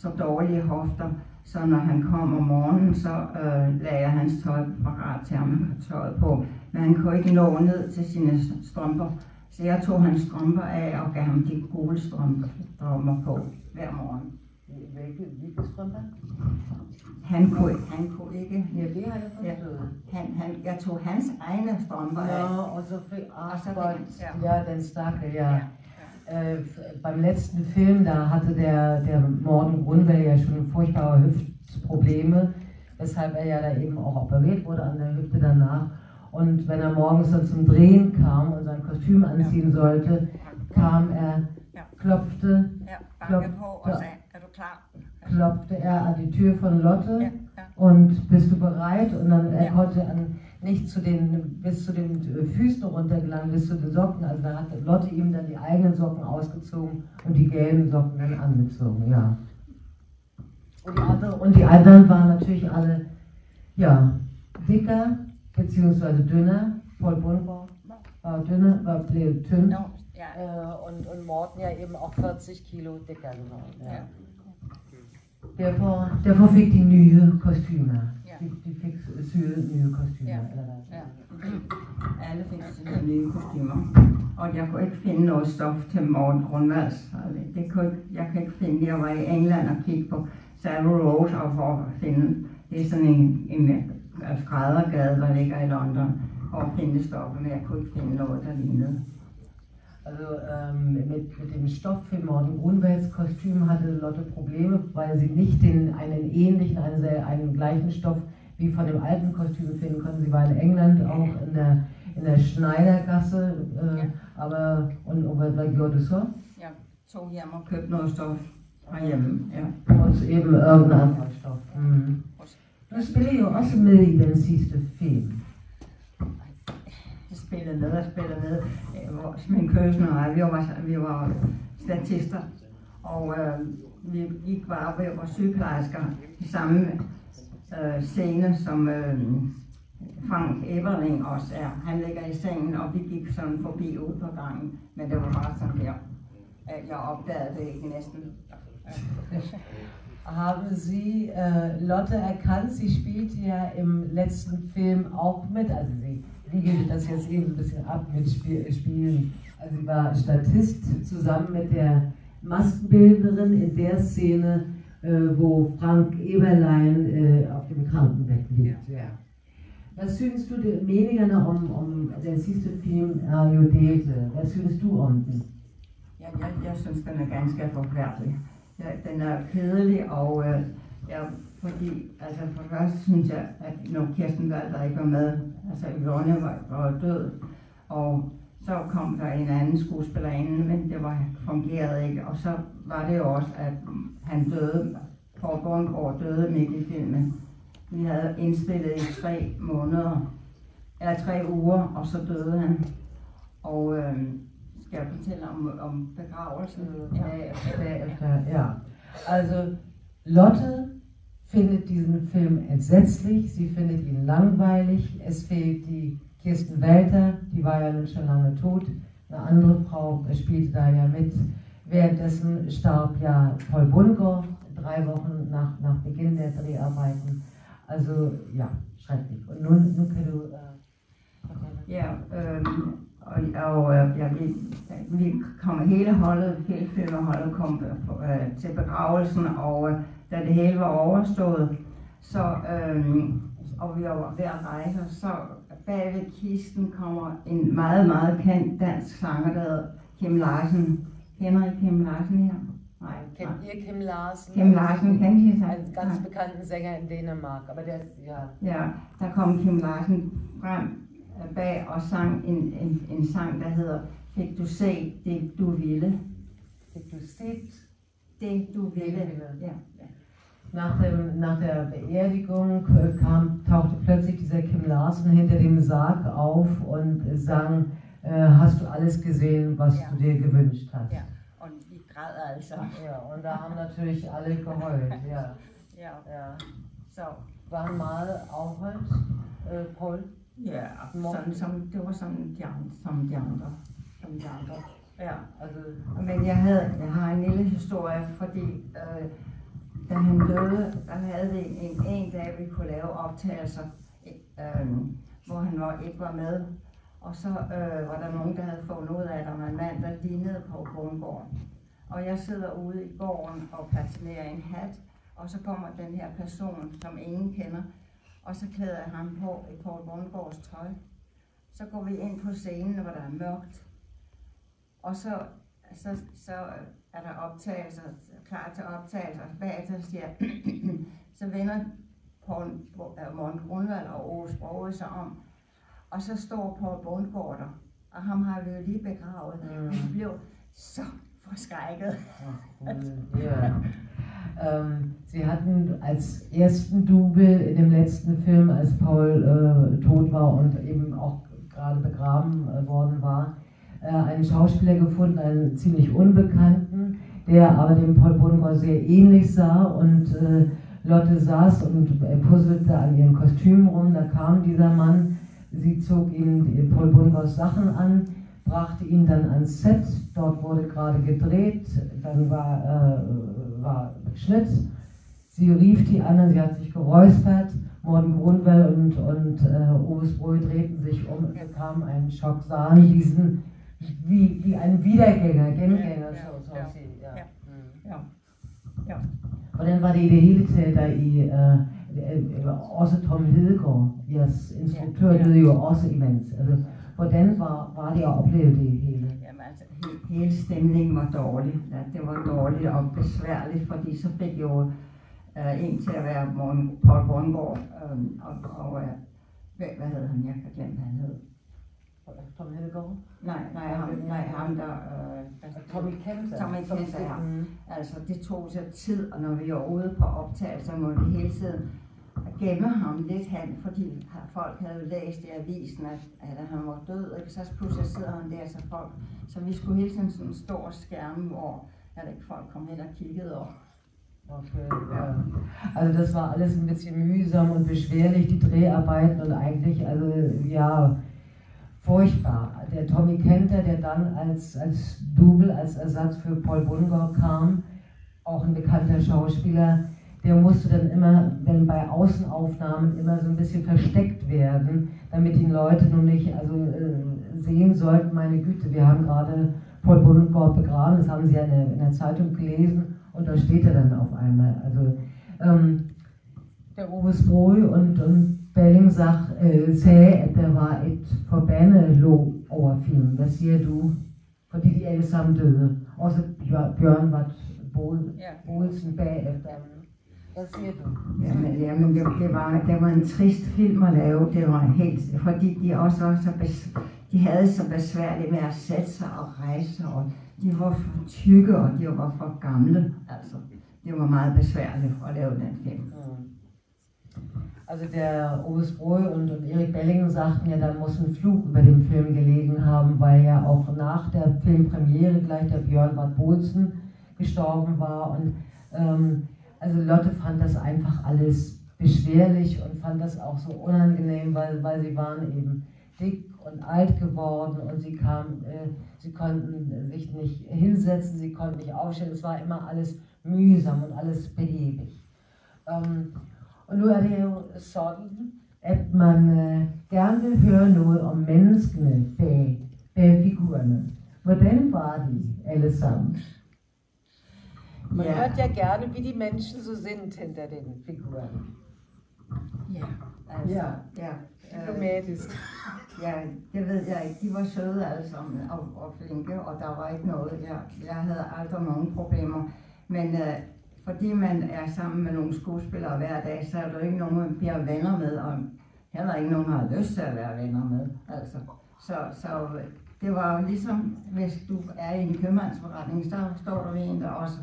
så dårlige hofter, så når han kom om morgenen, så øh, lagde jeg hans tøj parat til ham, han tøjet på. Men han kunne ikke nå ned til sine strømper, så jeg tog hans strømper af og gav ham de gule strømper strømper på hver morgen. Welche, welche Strümpfe? Han kunne, han kunne ikke, Ja, det har jeg Ja. forstået. han, han, jeg tog hans egne strømper af. Ja, und so viel, ach Ach so, Gott, ja. ja, den Stackel, ja. Äh, beim letzten Film, da hatte der, der Morten Grunwell ja schon furchtbare Hüftprobleme, weshalb er ja da eben auch operiert wurde an der Hüfte danach. Und wenn er morgens dann zum Drehen kam und sein Kostüm anziehen sollte, kam er, klopfte, er klar? klopfte er an die Tür von Lotte. Und bist du bereit? Und dann er konnte an, nicht zu den, bis zu den äh, Füßen runtergelangen, bis zu den Socken. Also da hat Lotte ihm dann die eigenen Socken ausgezogen und die gelben Socken dann angezogen, ja. Und die, andere, und die anderen waren natürlich alle, ja, dicker beziehungsweise dünner. Paul Bunbau war dünner, war dünn. Nå, ja, Äh, und, und Morten ja eben auch 40 Kilo dicker geworden. Ja. Ja. Derfor, derfor fik de nye kostymer. De, de fik syet nye kostymer. Ja. Eller hvad? ja. *clears throat* Alle fik sine nye kostymer. Og jeg kunne ikke finde noget stof til Morten Grundvalds. Altså, Det kunne, ikke- jeg kan ikke finde, jeg var i England og kiggede på Savile Rose og for at finde, det er sådan en, en skræddergade, der ligger i London, og finde stoffer, men jeg kunne ikke finde noget, der lignede. Also ähm, mit, mit dem Stoff für Morten Grunwalds Kostüm hatte Lotte Probleme, weil sie nicht den, einen ähnlichen, einen, sehr, einen gleichen Stoff wie von dem alten Kostüm finden konnte. Sie war in England auch in der, in der Schneidergasse, äh, Ja. aber und, und was gjorde du så? Jeg tog hjem og købte noget stof, Og hjemme, ja. Plus eben irgendein anderer Stoff. Mhm. Du spiller jo også med i den sidste film. Jeg spillede med og spillede med. Min køsen og jeg, vi var, vi var statister. Og øh, vi gik bare vi var sygeplejersker i samme øh, scene, som øh, Frank Everling også er. Han ligger i sengen, og vi gik sådan forbi ud på gangen. Men det var bare sådan der. at Jeg opdagede det ikke næsten. *laughs* Haben Sie äh, Lotte erkannt? Sie spielt ja im letzten Film auch mit. Also Sie riegelte das jetzt eben ein bisschen ab mit Spiel, Spielen. Also sie war Statist zusammen mit der Maskenbildnerin in der Szene, äh, wo Frank Eberlein äh, auf dem Krankenbett liegt. Ja. Hvad synes du, det, meningerne om, om den sidste film er jo delte. Hvad synes du om den? Ja, jeg, jeg synes, den er ganske forfærdelig. Ja, den er kedelig, og øh, ja, fordi, altså for det første synes jeg, at når Kirsten Valder ikke var med, altså Yvonne var, var død, og så kom der en anden skuespillerinde, men det var, fungerede ikke, og så var det jo også, at han døde, Paul Bundgaard døde midt i filmen. Vi havde indspillet i tre måneder, eller tre uger, og så døde han. Og øh, skal jeg fortælle om, om begravelsen? Ja. Bagefter, ja. Also Lotte findet diesen Film entsetzlich, sie findet ihn langweilig, es fehlt die Kirsten Welter, die war ja nun schon lange tot, eine andere Frau spielte da ja mit. Währenddessen starb ja Paul Bulger, drei Wochen nach, nach Beginn der Dreharbeiten. Also ja, schrecklich. Und nun, nun kan du... Äh, Ja, øh, og, øh, ja, vi, vi kom hele holdet, hele filmholdet kom øh, til begravelsen, og øh, da det hele var overstået, så, øh, og vi var ved at rejse, så bag ved kisten kommer en meget, meget kendt dansk sanger, der hedder Kim Larsen. Kender I Kim Larsen her? Nej, kennt ihr Kim Larsen? Kim Larsen, kennt I Einen ganz bekannten Sänger in Dänemark, aber der ist, ja. Ja, der kom Kim Larsen frem øh, bag og sang en, en, en sang, der hedder Fik du se det du ville? Fik du set Det du ville. Ja. Nach, dem, nach der Beerdigung äh, kam, tauchte plötzlich dieser Kim Larsen hinter dem Sarg auf und sang, äh, hast du alles gesehen, was Ja. du dir gewünscht hast. Ja. Und vi græd altså. Ja, und da haben natürlich alle geheult, ja. Ja. ja. Så, War meget afholdt, äh, Paul. ja, Morten. sådan, som, det var sådan de andre, som de andre. Som de andre. Ja. Also, Men jeg, havde, jeg har en lille historie, fordi øh, da han døde, der havde vi en, en dag, vi kunne lave optagelser, øh, hvor han var, ikke var med. Og så øh, var der nogen, der havde fundet ud af, at der var en mand, der lignede på Bundgaard. Og jeg sidder ude i gården og patinerer en hat, og så kommer den her person, som ingen kender, og så klæder jeg ham på i Paul Bundgaards tøj. Så går vi ind på scenen, hvor der er mørkt, og så, så, så er der optagelser, klar til optagelser, bagefter siger *clears throat* så vender Paul, uh, Morten Grundvald og Ove Sprogøe sig om, og så står Paul Bundgaard der, og ham har vi jo lige begravet. Mm. Mm. Vi blev så forskrækket. Ja. Ähm, Sie hatten als ersten Double in dem letzten Film, als Paul äh, tot war und eben auch gerade begraben äh, worden war, äh, einen Schauspieler gefunden, einen ziemlich unbekannten, der aber dem Paul Bodengor sehr ähnlich sah und äh, Lotte saß und äh, puzzelte an ihren Kostümen rum. Da kam dieser Mann, sie zog ihm die- Paul Bodengors Sachen an, brachte ihn dann ans Set. Dort wurde gerade gedreht, dann war, äh, war Schnitt. Sie rief die an, sie hat sich geräuspert. Morten Grunwell und, und äh, Oves Brühl drehten sich um und bekamen einen Schock, sahen diesen wie, wie ein Wiedergänger, Gengænger, Ja, så, så ja, at sige. Ja. ja. Mm. Ja. Ja. Hvordan var det i det hele taget, der I, øh, øh, også Tom Hedegaard, jeres instruktør, Ja. døde jo også imens. Altså, hvordan var, var det at opleve det hele? Jamen altså, he, hele stemningen var dårlig. Ja, det var dårligt og besværligt, fordi så fik jo øh, en til at være Morten, Paul Bundgaard, øh, og, og øh, hvad, hvad hed han? Jeg kan glemme, hvad han hed. Tom Helgaard? Nej, nej, ham, nej, ham der... Øh, Tommy Kenter. Tommy Kenter, ja. Mm. Altså, det tog så tid, og når vi var ude på optagelser, må vi hele tiden gemme ham lidt hen, fordi folk havde læst i avisen, at, at han var død, og så pludselig sidder han der, så folk, så vi skulle hele tiden sådan en stor skærm, hvor at ikke folk kom hen og kiggede op. Okay, ja. Also das war alles ein bisschen mühsam und beschwerlich, die Dreharbeiten und eigentlich, also ja, furchtbar. Der Tommy Kenter, der dann als, als Double, als Ersatz für Paul Bungor kam, auch ein bekannter Schauspieler, der musste dann immer, wenn bei Außenaufnahmen immer so ein bisschen versteckt werden, damit die Leute nun nicht also, äh, sehen sollten, meine Güte, wir haben gerade Paul Bungor begraben, das haben sie ja in der, in der Zeitung gelesen und da steht er dann auf einmal. Also ähm, der Ove Sprogøe und, und Belling sagt, øh, sagde, at der var et forbandet lå over filmen. Hvad siger du? Fordi de alle sammen døde. Også Bjørn, Bjørn var Bolsen bagefter. Hvad siger du? Jamen, jamen det, det, var, det var en trist film at lave. Det var helt, fordi de også var så bes, de havde så besværligt med at sætte sig og rejse, og de var for tykke, og de var for gamle. Altså, det var meget besværligt at lave den film. Also der Ove Sprogøe und, und Erik Bellingen sagten ja, da muss ein Flug über dem Film gelegen haben, weil ja auch nach der Filmpremiere gleich der Björn Bad Bolzen gestorben war. Und ähm, also Lotte fand das einfach alles beschwerlich und fand das auch so unangenehm, weil, weil sie waren eben dick und alt geworden und sie kamen, äh, sie konnten sich nicht hinsetzen, sie konnten nicht aufstehen. Es war immer alles mühsam und alles behäbig. Ähm, og nu er det jo sådan, at man øh, gerne vil høre noget om menneskene bag, bag figurerne. Hvordan var de alle sammen? Man Ja. hört ja gerne, wie die Menschen so sind hinter den Figuren. Ja, altså, Ja. ja. Øh, Diplomatisch. ja, det ved jeg ikke. De var søde alle sammen og, og flinke, og der var ikke noget. Jeg, jeg havde aldrig nogen problemer. Men øh, fordi man er sammen med nogle skuespillere hver dag, så er der ikke nogen, man bliver venner med, og heller ikke nogen, der har lyst til at være venner med. Altså. Så, så det var jo ligesom, hvis du er i en købmandsforretning, så står der en, der også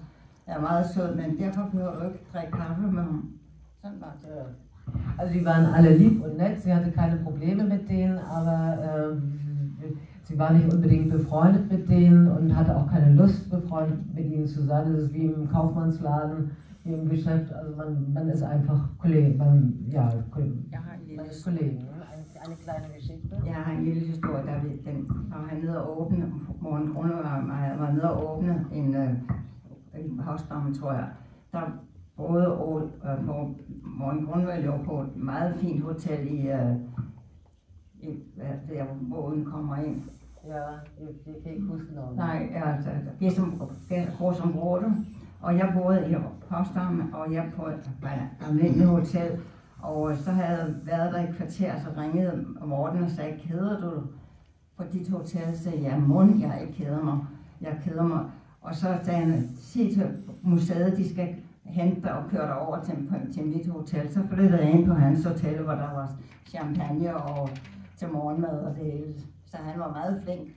er meget sød, men derfor behøver du ikke drikke kaffe med ham. Sådan var det. Also die waren alle lieb und nett, sie hatte keine Probleme mit denen, aber ähm, øh, sie war nicht unbedingt befreundet mit denen und hatte auch keine Lust, befreundet mit ihnen zu sein. Das ist wie im Kaufmannsladen, wie im Geschäft, also man, man ist einfach Kollege, man, ja, Kollege, lille man ist Kollegen. Eine, eine kleine Geschichte. Jeg har en lille historie, der vi, den, var han nede og åbne, Morten Grunde var, var, nede og åbne en, en havstamme, tror jeg. Der både og, øh, hvor Morten Grundvald lå på et meget fint hotel i, øh, i hvad, der hvor kommer ind. Ja, jeg, jeg kan ikke huske noget. Nej, altså, det er som Rosenbrode. Og jeg boede i Potsdam, og jeg på et almindeligt hotel. Og så havde jeg været der i et kvarter, så ringede Morten og sagde, keder du på dit hotel? Så sagde jeg, mund, jeg ikke keder mig. Jeg keder mig. Og så sagde han, sig til museet, de skal hente dig og køre dig over til, til mit hotel. Så flyttede jeg ind på hans hotel, hvor der var champagne og til morgenmad og det hele. Så han var meget flink.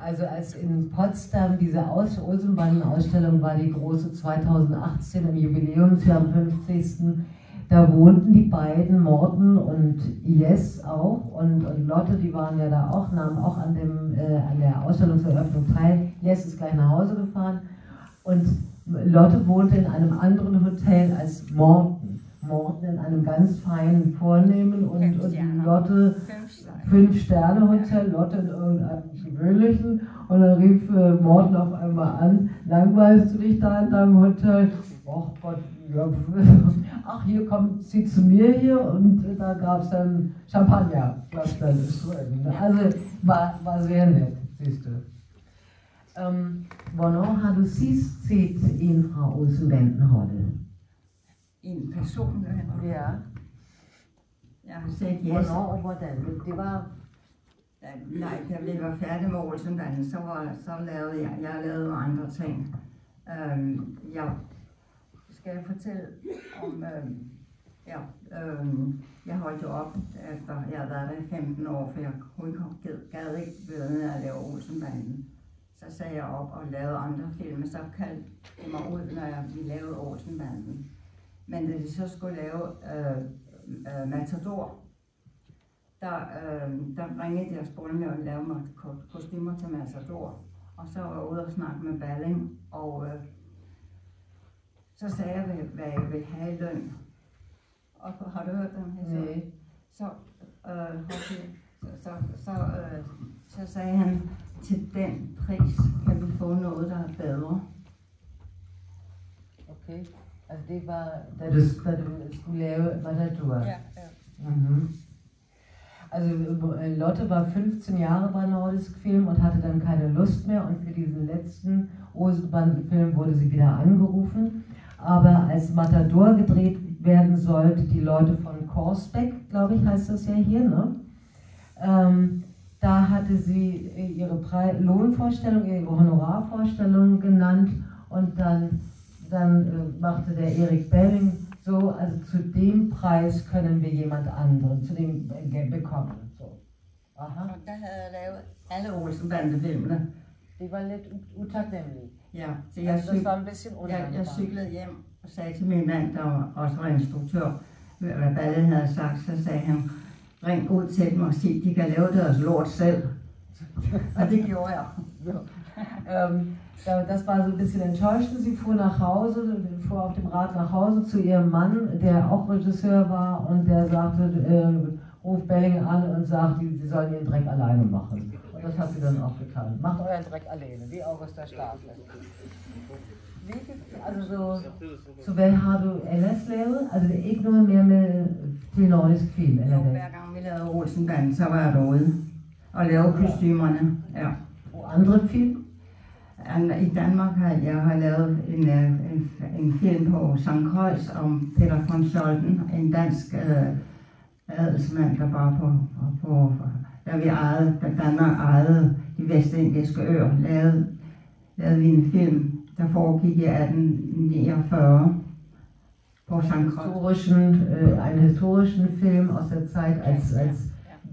Also als in Potsdam diese Aus Olsenbanden-Ausstellung war, die große 2018 im Jubiläumsjahr am 50. Da wohnten die beiden, Morten und Jes auch und, und Lotte, die waren ja da auch, nahmen auch an, dem, äh, an der Ausstellungseröffnung teil. Jes ist gleich nach Hause gefahren und Lotte wohnte in einem anderen Hotel als Morten. Morten in einem ganz feinen, vornehmen und, und Lotte Fünf-Sterne-Hotel, Lotte in irgendeinem gewöhnlichen. Und dann rief äh, Morten auf einmal an, langweilst du dich da in deinem Hotel? Ach Gott, ja. *laughs* Ach, hier kommt sie zu mir hier und äh, da gab es dann Champagner. gab's dann drin. Also war, war sehr nett, siehst du. Um, hvornår har du sidst set en fra Olsen-Banden-holdet? En person, Ja. Jeg har set Jes. Hvornår hvordan? Det var Da, nej, da vi var færdige med Olsenbanden, så, var, så lavede jeg, jeg lavede andre ting. Øhm, jeg skal jeg fortælle om, øhm, Ja, øh, jeg holdt jo op, efter jeg havde været der i 15 år, for jeg kunne ikke, gad ikke være med at lave Olsenbanden. Så sagde jeg op og lavede andre film, så kaldte de mig ud, når jeg ville lave Olsenbanden. Men da de så skulle lave øh, øh, Matador, der, øh, der ringede de og spurgte mig at lave mig kostymer til Matador. Og så var jeg ude og snakke med Balling, og øh, så sagde jeg, hvad jeg ville have i løn. Og har du hørt den Nej. Så, øh, okay, så, så, så, øh, så sagde han, til den pris kan vi få noget, der er bedre. Okay. Altså det var, da du, da du skulle lave Matador? Ja, ja. Mhm. Also Lotte war 15 Jahre bei Nordisk Film und hatte dann keine Lust mehr und für diesen letzten Osenbandenfilm wurde sie wieder angerufen. Aber als Matador gedreht werden sollte, die Leute von Korsbeck, glaube ich, heißt das ja hier, ne? Ähm, da hatte sie ihre Pre Lohnvorstellung, ihre Honorarvorstellung genannt und dann, dann äh, machte der Erik Belling so, also zu dem Preis können wir jemand anderen, zu dem äh, bekommen. So. Aha. Og der havde jeg lavet alle Olsenbandefilmene. Det var lidt utaknemmeligt. Ja, så jeg, altså, det var jeg, jeg cyklede hjem og sagde til min mand, der også var instruktør, hvad ballet havde sagt, så sagde han, ring ud til dem og sig, de kan lave deres lort selv. og det gjorde jeg. ähm, das war so ein bisschen enttäuschend. Sie fuhr nach Hause, fuhr auf dem Rad nach Hause zu ihrem Mann, der auch Regisseur war und der sagte, äh, ruft Belling an und sagt, sie sollen ihren Dreck alleine machen. Und das hat sie dann auch getan. Macht euren Dreck alleine, wie August der Stapler. altså så, så hvad har du ellers lavet? Altså det er ikke noget mere med til nordisk film? Eller jo, hver gang vi lavede Olsenbanden, så var jeg derude og lavede kostymerne. Ja. Og andre film? I Danmark har jeg har lavet en, øh, en, en film på St. Kreuz om Peter von Scholten, en dansk øh, adelsmand, der var på, på, da vi ejede, da Danmark ejede de vestindiske øer, lavede, lavede vi en film der foregik i 1849 på St. Historischen, äh, øh, einen historischen Film aus der Zeit, als, als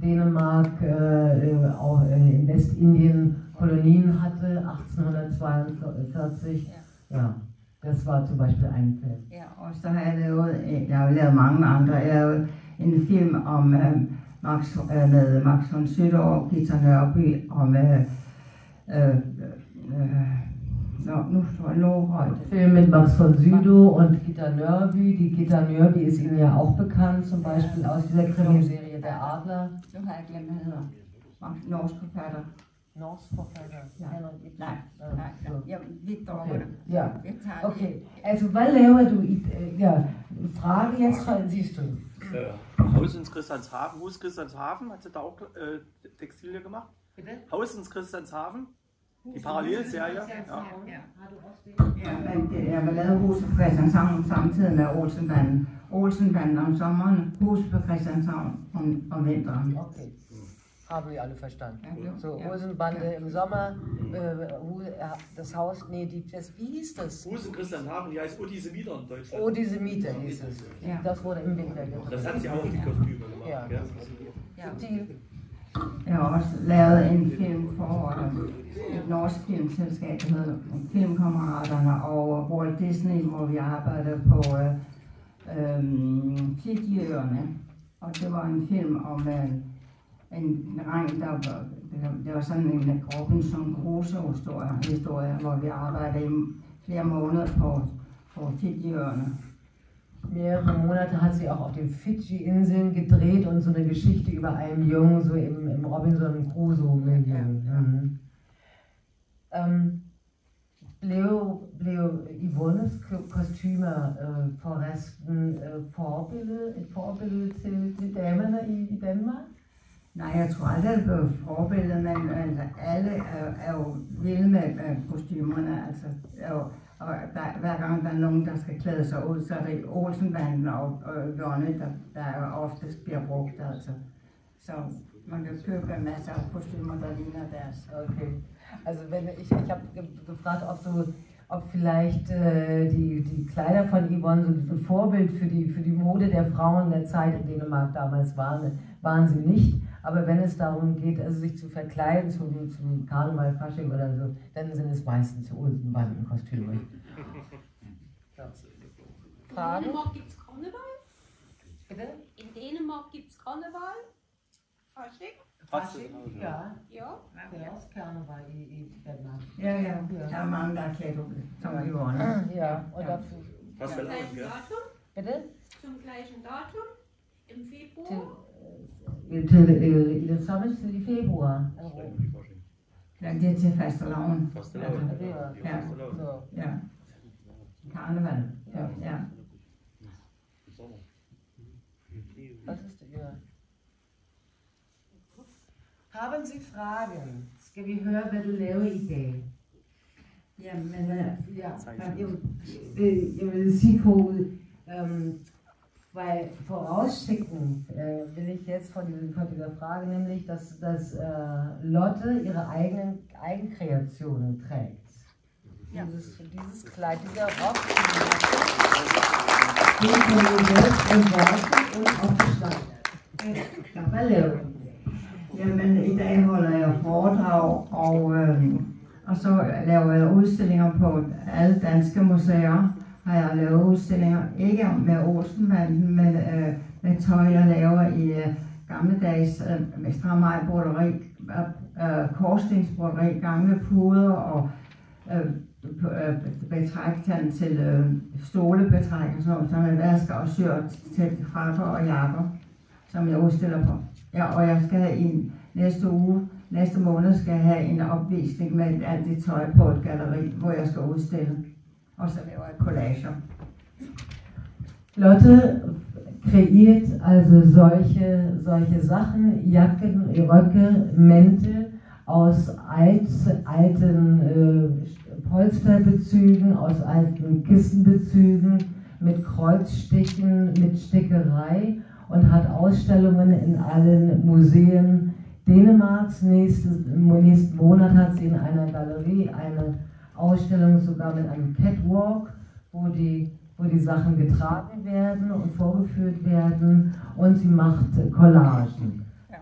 Dänemark äh, äh auch äh, in Westindien Kolonien hatte, 1842. Ja. Das war zum Beispiel ein Film. Ja, og så har jeg lavet, jeg har lavet mange andre. Jeg har lavet en film om äh, Max, äh, med Max von Sydow Gita Nørby om äh, äh, Ja, Film mit Max von Sydow und Gita Nörby. Die Gita Nörby ist Ihnen ja auch bekannt, zum Beispiel aus dieser Krimiserie Der Adler. Nu har jeg glemt, hvad han hedder. Norsk forfatter. Norsk forfatter? Ja. Nej, nej, nej. Ja, Victor okay. Ja, okay. Also, was laver du? Äh, ja, Frage jetzt, siehst du. Haus ins Christianshafen. Wo ist Christianshaven? Hat sie da auch äh, Textilien gemacht? Bitte? Haus ins Christianshafen? Die Parallelserie? Ja. Ja, jeg var lavet huset på Christianshavn samtidig med Olsenbanden. Olsenbanden om sommeren, huset på Christianshavn om, om vinteren. Okay. Haben wir alle verstanden. So, Olsenbande im Sommer, äh, das Haus, nee, die, das, wie hieß das? Husen Christianhafen, die heißt Odise Mieter in Deutschland. Odise Mieter hieß es. Ja. Das wurde im Winter gedreht. Das hat sie auch die Kostüme gemacht. Ja. Ja. Ja. Jeg har også lavet en film for øh, et norsk filmselskab, der hedder Filmkammeraterne, og Walt Disney, hvor vi arbejdede på øh, øh, Og det var en film om øh, en dreng, der var, det var sådan en Robinson Crusoe-historie, historie, hvor vi arbejdede i flere måneder på, på Fidjiøerne. Mehrere Monate hat sie auch auf den Fidschi-Inseln gedreht und so eine Geschichte über einen Jungen, so im, im Robinson Crusoe-Milieu. Mhm. Ähm, blev, blev Yvonnes kostymer øh, forresten øh, forbillede, et forbillede til, til damerne i, i Danmark? Nej, jeg tror aldrig, det blev forbillede, men altså, alle er, er jo vilde med, med kostymerne. Altså, er jo, og der, hver gang der er nogen, der skal klæde sig ud, så er det Olsenbanden og, og Jonne, der, der oftest bliver brugt. Altså. Så man kan købe en masse af kostymer, der ligner deres. Okay. Also wenn ich, ich habe gefragt, ob du ob vielleicht äh, die, die Kleider von Yvonne so ein Vorbild für die, für die Mode der Frauen der Zeit in Dänemark damals waren, waren sie nicht. Aber wenn es darum geht, also sich zu verkleiden zum, zum Karneval, Fasching oder so, dann sind es meistens Ultenbandenkostüme. Ja. Fragen? In Dänemark gibt es Karneval? Bitte? In Dänemark gibt es Karneval? Fasching? Fasching, ja. Ja. Det er også karneval i, i Danmark. Ja, ja. Der er mange, der er klædt ud som Yvonne. Ja, og Ja. der... Fast Zum vel gleichen ja. Datum? Bitte? Zum gleichen Datum? Im Februar? Til, til, øh, I den samme tid i februar. Ja, det er til fastelavn. Fast Ja, det var... Ja. Ja. Karneval. Ja. ja. Haben Sie Fragen? Skal vi høre, hvad du laver i dag? Ja, men øh, Ja, jeg, vil- jeg vil sige på, ähm, weil vorauschicken äh, will ich jetzt von, diesem, von dieser Frage, nämlich, dass, dass äh, Lotte ihre eigenen Eigenkreationen trägt. Dieses, dieses Kleid, dieser Rock, den von ihr selbst entworfen und auch gestaltet. Ja, hvad laver du? Jamen, i dag holder jeg foredrag, og, øh, og så laver jeg udstillinger på alle danske museer. Har jeg lavet udstillinger, ikke med Olsenmanden, men øh, med tøj, jeg laver i øh, gammeldags dages øh, med strammej broderi, øh, øh, gamle puder og øh, øh, betræktant til øh, stolebetræk og sådan noget, som jeg vasker og syr til frakker og jakker, som jeg udstiller på. Ja, og jeg skal have en næste uge, næste måned skal jeg have en opvisning med alt det tøj på et galleri, hvor jeg skal udstille. Jeg collager. Lotte kreiert also solche, solche Sachen, Jacken, Röcke, Mäntel aus alt, alten äh, Polsterbezügen, aus alten Kissenbezügen, mit Kreuzstichen, mit Stickerei und hat Ausstellungen in allen Museen Dänemarks. Nächstes, nächsten Monat hat sie in einer Galerie eine Ausstellung sogar mit einem Catwalk, wo die wo die Sachen getragen werden und vorgeführt werden und sie macht Collagen. Ja.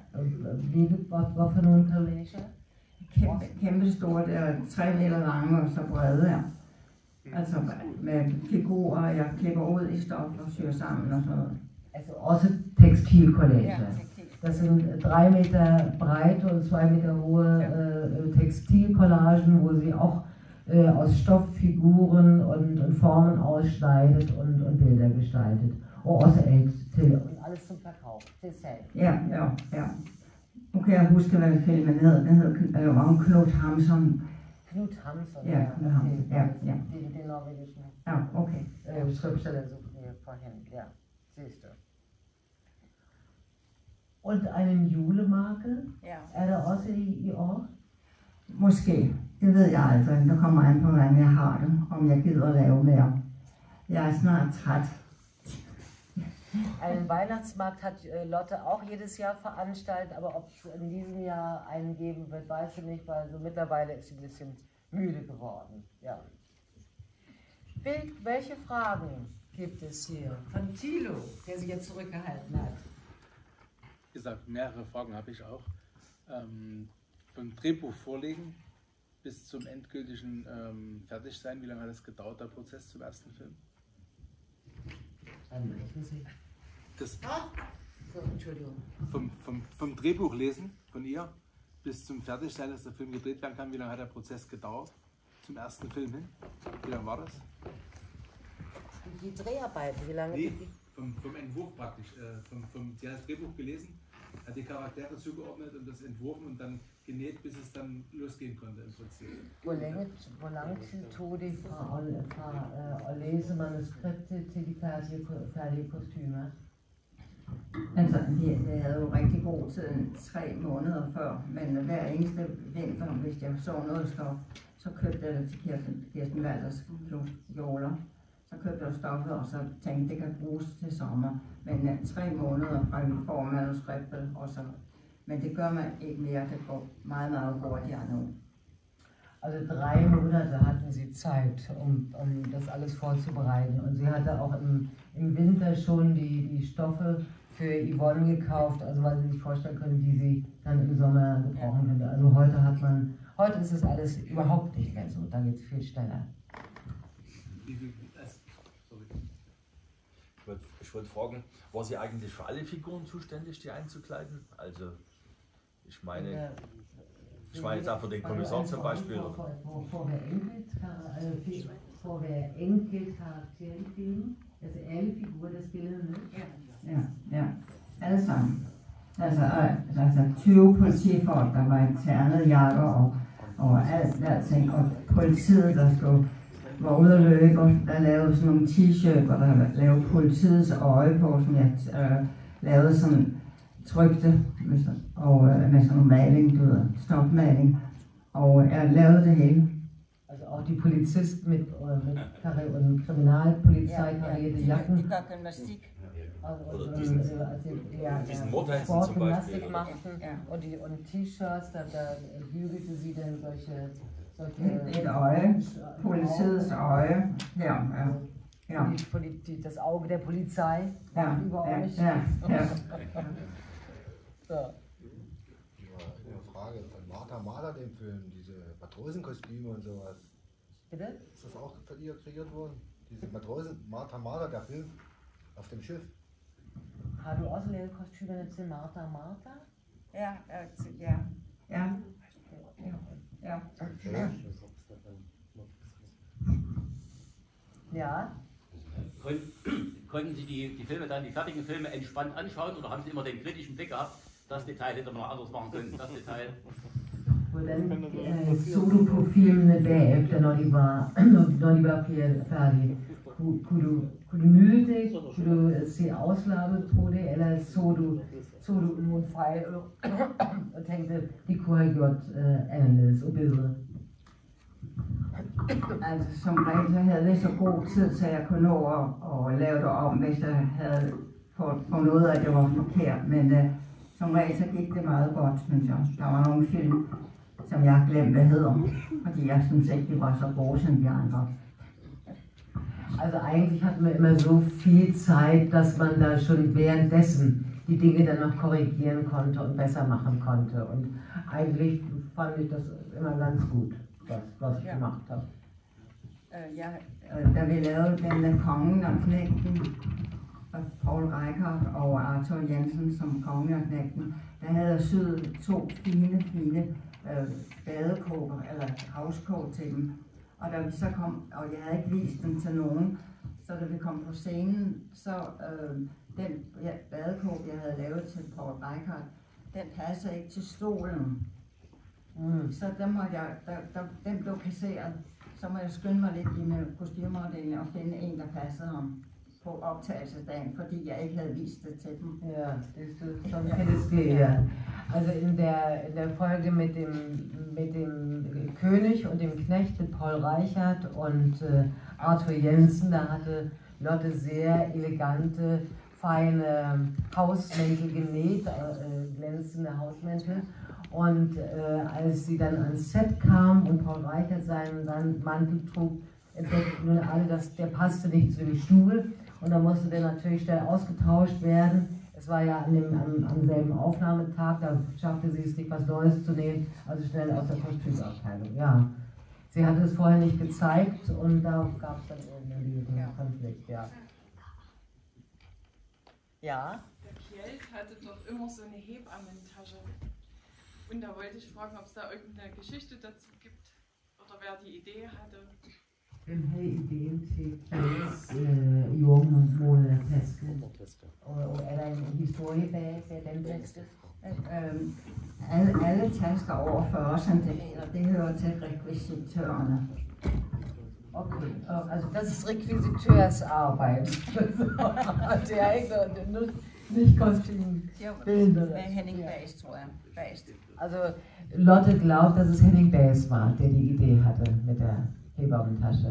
Wie, was für nogle collage? Kæmpe, kæmpe stort, øh, tre meter lange og så brede her. Altså med figurer, jeg klipper ud i stof og syr sammen og sådan noget. Also også Textilcollage. Ja, tekstil. Das sind drei Meter breite und zwei Meter hohe äh, Textilcollagen, wo sie auch äh, aus Stofffiguren und, und Formen ausschneidet und, und Bilder gestaltet. Og også alt til, und alles zum Verkauf. Ja, ja, ja. Nu kan jeg huske, hvad filmen hed. Den hed øh, om Knut Hamsun. Knut Hamsun, Ja, Knut Hamsun, ja, ja. Den, den norwegischen Ja, okay. äh, Schriftsteller suchen wir vorhin, ja, siehst du. Und einen Julemarke, Ja. er der også i, i år? Måske. Det ved jeg aldrig. Det kommer an på, hvordan jeg har det. Om jeg gider at lave mere. Jeg er snart træt. Einen Weihnachtsmarkt hat äh, Lotte auch jedes Jahr veranstaltet, aber ob es in diesem Jahr einen geben wird, weiß sie nicht, weil so mittlerweile ist sie ein bisschen müde geworden. Ja. Wel- Welche Fragen gibt es hier? Von Thilo, der sich jetzt zurückgehalten hat. Wie gesagt, mehrere Fragen habe ich auch. Ähm, vom Drehbuch vorlegen bis zum endgültigen ähm, Fertigsein, wie lange hat es gedauert, der Prozess zum ersten Film? Warte mal, ich muss hier- Das So, Entschuldigung. vom, vom, vom Drehbuch lesen von ihr bis zum Fertigsein, dass der Film gedreht werden kann, wie lange hat der Prozess gedauert? Zum ersten Film hin? Wie lange war das? Die Dreharbeiten, wie lange? Nee, vom, vom Entwurf praktisch. Äh, vom, vom, sie hat das Drehbuch gelesen, die Charaktere zugeordnet und das entworfen und dann genäht, bis es dann losgehen konnte im Prinzip. Hvor længe, hvor lang tid tog det fra, at, äh, fra øh, äh, at læse manuskriptet til altså, de færdige, færdige kostymer? Altså, vi, vi havde jo rigtig god tid, tre måneder før, men hver eneste vinter, hvis jeg så noget stof, så købte jeg det til Kirsten, Kirsten Walders kjoler. Så købte jeg stoffet, og så tænkte, det kan bruges til sommer. Men uh, tre måneder fra vi får manuskriptet, og så... Men det gør man ikke mere, det går meget, meget hurtigere nu. Also drei Monate hatten sie Zeit, um, um das alles vorzubereiten. Und sie hatte auch im, im Winter schon die, die Stoffe für Yvonne gekauft, also weil sie sich vorstellen können, die sie dann im Sommer gebrauchen könnte. Also heute hat man, heute ist es alles überhaupt nicht mehr so, da geht es viel schneller. Ich wollte wollt fragen, war sie eigentlich für alle Figuren zuständig, die einzukleiden? Also, ich meine, ich meine jetzt auch für den Kommissar zum Beispiel. Vor, vor, vor hver enkelt, kar- øh, fi- for hver enkelt karakter i filmen, altså alle figurer, der spillede med. Ja, ja. Alle sammen. Altså, øh, altså 20 politifolk, der var interne jakker og, og alt, alting. Og politiet, der skulle, var ude at løbe, og der lavede sådan nogle t-shirts, hvor der lavede politiets øje på, som jeg øh, lavede sådan, trykte med sådan, og øh, med sådan nogle maling, du ved, stofmaling. Og jeg lavede det hele. Also auch die Polizisten mit, äh, mit Karre und Kriminalpolizei karierte Jacken. Die gar Gymnastik. Also, und, diesen- äh, als sie ja, diesen ja, Mordhexen zum Beispiel, oder? machten Ja. und, die, und T-Shirts, da, da bügelte sie dann solche Et øje, politiets øje, her, ja. Ja, Die, Poli- das Auge der Polizei ja, über ja, euch. ja, ja. So. Eine Frage von Martha Mahler, dem Film, diese Matrosenkostüme und sowas. Bitte? Ist das auch von ihr kreiert worden? Diese Matrosen, Martha Mahler, der Film auf dem Schiff. Har du også lavet kostymerne til Martha Martha? Ja, altså, ja. ja. Ja. Okay. Ja. Kon *clears throat* konnten Sie die, die Filme dann, die fertigen Filme entspannt anschauen oder haben Sie immer den kritischen Blick gehabt, das Detail hätte man noch anders machen können, das Detail? Hvordan øh, så du på filmene bagefter, når de var, når, når de var fjer- færdige? Kunne, kunne, du, kunne tog det? Kunne du nogle fejl og tænkte, det kunne have gjort øh, anderledes og bedre? Altså, som regel så havde jeg så god tid, så jeg kunne nå at, at lave det om, hvis jeg havde fået for noget, af, at det var forkert. Men øh, som regel så gik det meget godt, synes jeg. Der var nogle film, som jeg glemte, hvad hedder, fordi jeg synes ikke, de var så gode som de andre. Also eigentlich hat man immer so viel Zeit, dass man da schon währenddessen die Dinge dann noch korrigieren konnte und besser machen konnte. Und eigentlich fand ich das immer ganz gut, was, was ich Ja. gemacht habe. Øh, jeg, Øh, Da vi lavede den med kongen og knægten, og Paul Reichardt og Arthur Jensen som kongen og knægten, der havde jeg syet to fine, fine øh, badekåber, eller havskåb til dem. Og da vi så kom, og jeg havde ikke vist dem til nogen, så da vi kom på scenen, så øh, den badekåb, jeg havde lavet til Paul Reichardt, den passede ikke til stolen. Mm. Så der må jeg, der, der, den blev kasseret. Så må jeg skynde mig lidt i med kostymeafdelingen og finde en, der passede ham på optagelsesdagen, fordi jeg ikke havde vist det til dem. Ja, siehst du, schon kennst du ja. Also in der, in der Folge mit dem, mit dem König und dem Knecht, mit Paul Reichert und äh, Arthur Jensen, da hatte Lotte sehr elegante, feine Hausmäntel genäht, äh, glänzende Hausmäntel. Und äh, als sie dann ans Set kam und Paul Reichert seinen, Mantel trug, entdeckten nun alle, dass der passte nicht zu dem Stuhl. Und da musste der natürlich schnell ausgetauscht werden. Es war ja an dem, am, am selben Aufnahmetag, da schaffte sie es nicht, was Neues zu nähen, also schnell aus der Kostümabteilung. Ja. Sie hatte es vorher nicht gezeigt und da gab es dann irgendwie einen Konflikt, ja. Ja? Der Kjeld hatte doch immer so eine Hebammentasche. Und da wollte ich fragen, ob es da irgendeine Geschichte dazu gibt oder wer die Idee hatte. Havde ideen til Kjelds øh, jordmålertaske? Og, og er der en historie bag, bag den taske? Øhm, alle, alle tasker over 40 cm, det hører til rekvisitørerne. Okay, og, altså das ist Requisiteursarbeit. det er ikke noget, det er nu- nicht Kostümbild. det var Henning tror jeg. Bass. Also Lotte glaubt, dass es Henning Bass war, der die Idee hatte mit der Hebammentasche.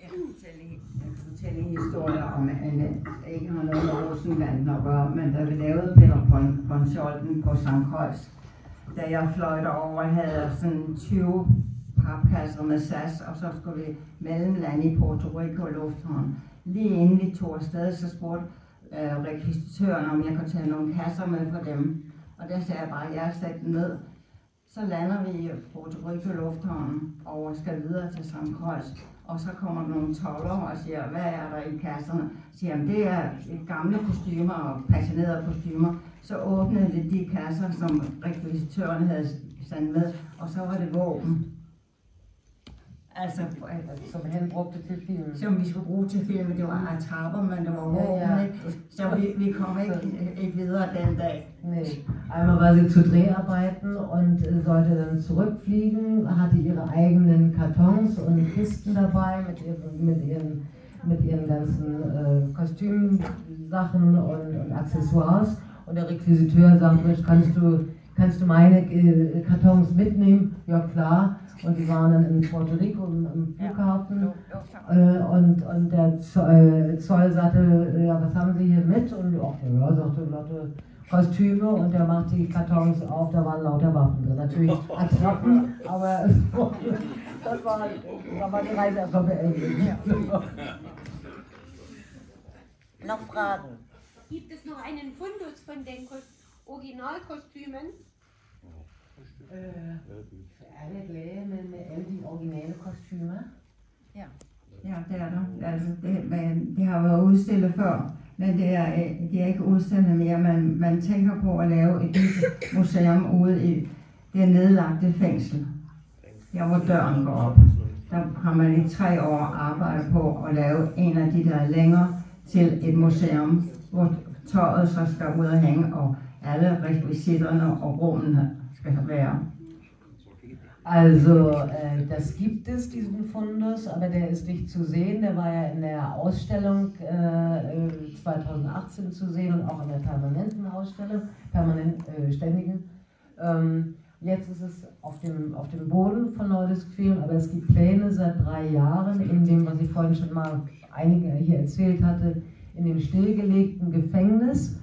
Jeg kan fortælle, jeg kan fortælle en historie om, en, ikke har noget med Rosenvand at gøre, men da vi lavede Peter von, von Scholten på St. Kreuz, da jeg fløj derover, havde jeg sådan 20 papkasser med SAS, og så skulle vi mellemlande i Puerto Rico Lufthavn. Lige inden vi tog afsted, så spurgte øh, rekvisitøren, om jeg kunne tage nogle kasser med for dem. Og der sagde jeg bare, at jeg satte dem ned. Så lander vi i Puerto Rico Lufthavn og skal videre til St. Croix. Og så kommer der nogle toller og siger, hvad er der i kasserne? Så siger det er gamle kostymer og passionerede kostymer. Så åbnede de de kasser, som rekvisitøren havde sendt med, og så var det våben. Altså, som han brugte til filmen? Som vi skulle bruge til filmen. Det var attrapper, men det var våben, Ja, ja. ikke? Så vi, vi kom ikke, ikke videre den Dag. Nee. Einmal war sie zu Dreharbeiten und sollte dann zurückfliegen, hatte ihre eigenen Kartons und Kisten dabei mit ihren, mit ihren, mit ihren ganzen äh, Kostümsachen und, und Accessoires. Und der Requisiteur sagt, kannst du, kannst du meine äh, Kartons mitnehmen? Ja klar. Und die waren dann in Puerto Rico im, Flughafen. Äh, und, und der Zoll, Zoll sagte, ja, was haben Sie hier mit? Und ach, ja, sagte Lotte, Kostüme und der macht die Kartons auf, da waren lauter Waffen drin. Natürlich *laughs* Attrappen, aber es, das war, da war die Reise erstmal beendet. Noch Fragen? Gibt es noch einen Fundus von den Kos Originalkostümen? alle Gläser med, med alle de originale kostymer. Ja. Ja, det er der. Altså, det, men det har været udstillet før, men det er, øh, det er ikke udstillet mere. Man, man tænker på at lave et nyt museum ude i det nedlagte fængsel. Der hvor døren går op. Der har man i tre år arbejdet på at lave en af de der længere til et museum, hvor tøjet så skal ud og hænge, og alle rekvisitterne og rummene skal være. Also, äh, das gibt es, diesen Fundus, aber der ist nicht zu sehen. Der war ja in der Ausstellung äh, äh, 2018 zu sehen und auch in der permanenten Ausstellung, permanent äh, ständigen. Ähm, jetzt ist es auf dem, auf dem Boden von Nordisk Film, aber es gibt Pläne seit drei Jahren, in dem, was ich vorhin schon mal einige hier erzählt hatte, in dem stillgelegten Gefängnis,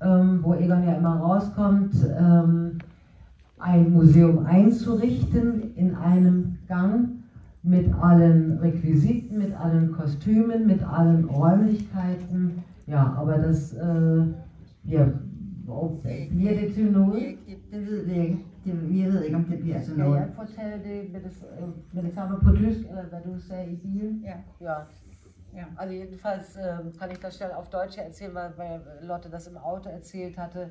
ähm, wo Egon ja immer rauskommt. Ähm, ein Museum einzurichten in einem Gang mit allen Requisiten, mit allen Kostümen, mit allen Räumlichkeiten. Ja, aber das, äh, bliver det til noget? Det ved vi ikke. Det, vi ved ikke, om det bliver Skal noget. jeg fortælle det med det, med det samme på tysk, eller hvad du sagde i bilen? Ja. Ja. Ja. Also jedenfalls ähm, kann ich das schnell auf Deutsch erzählen, weil, weil Lotte das im Auto erzählt hatte.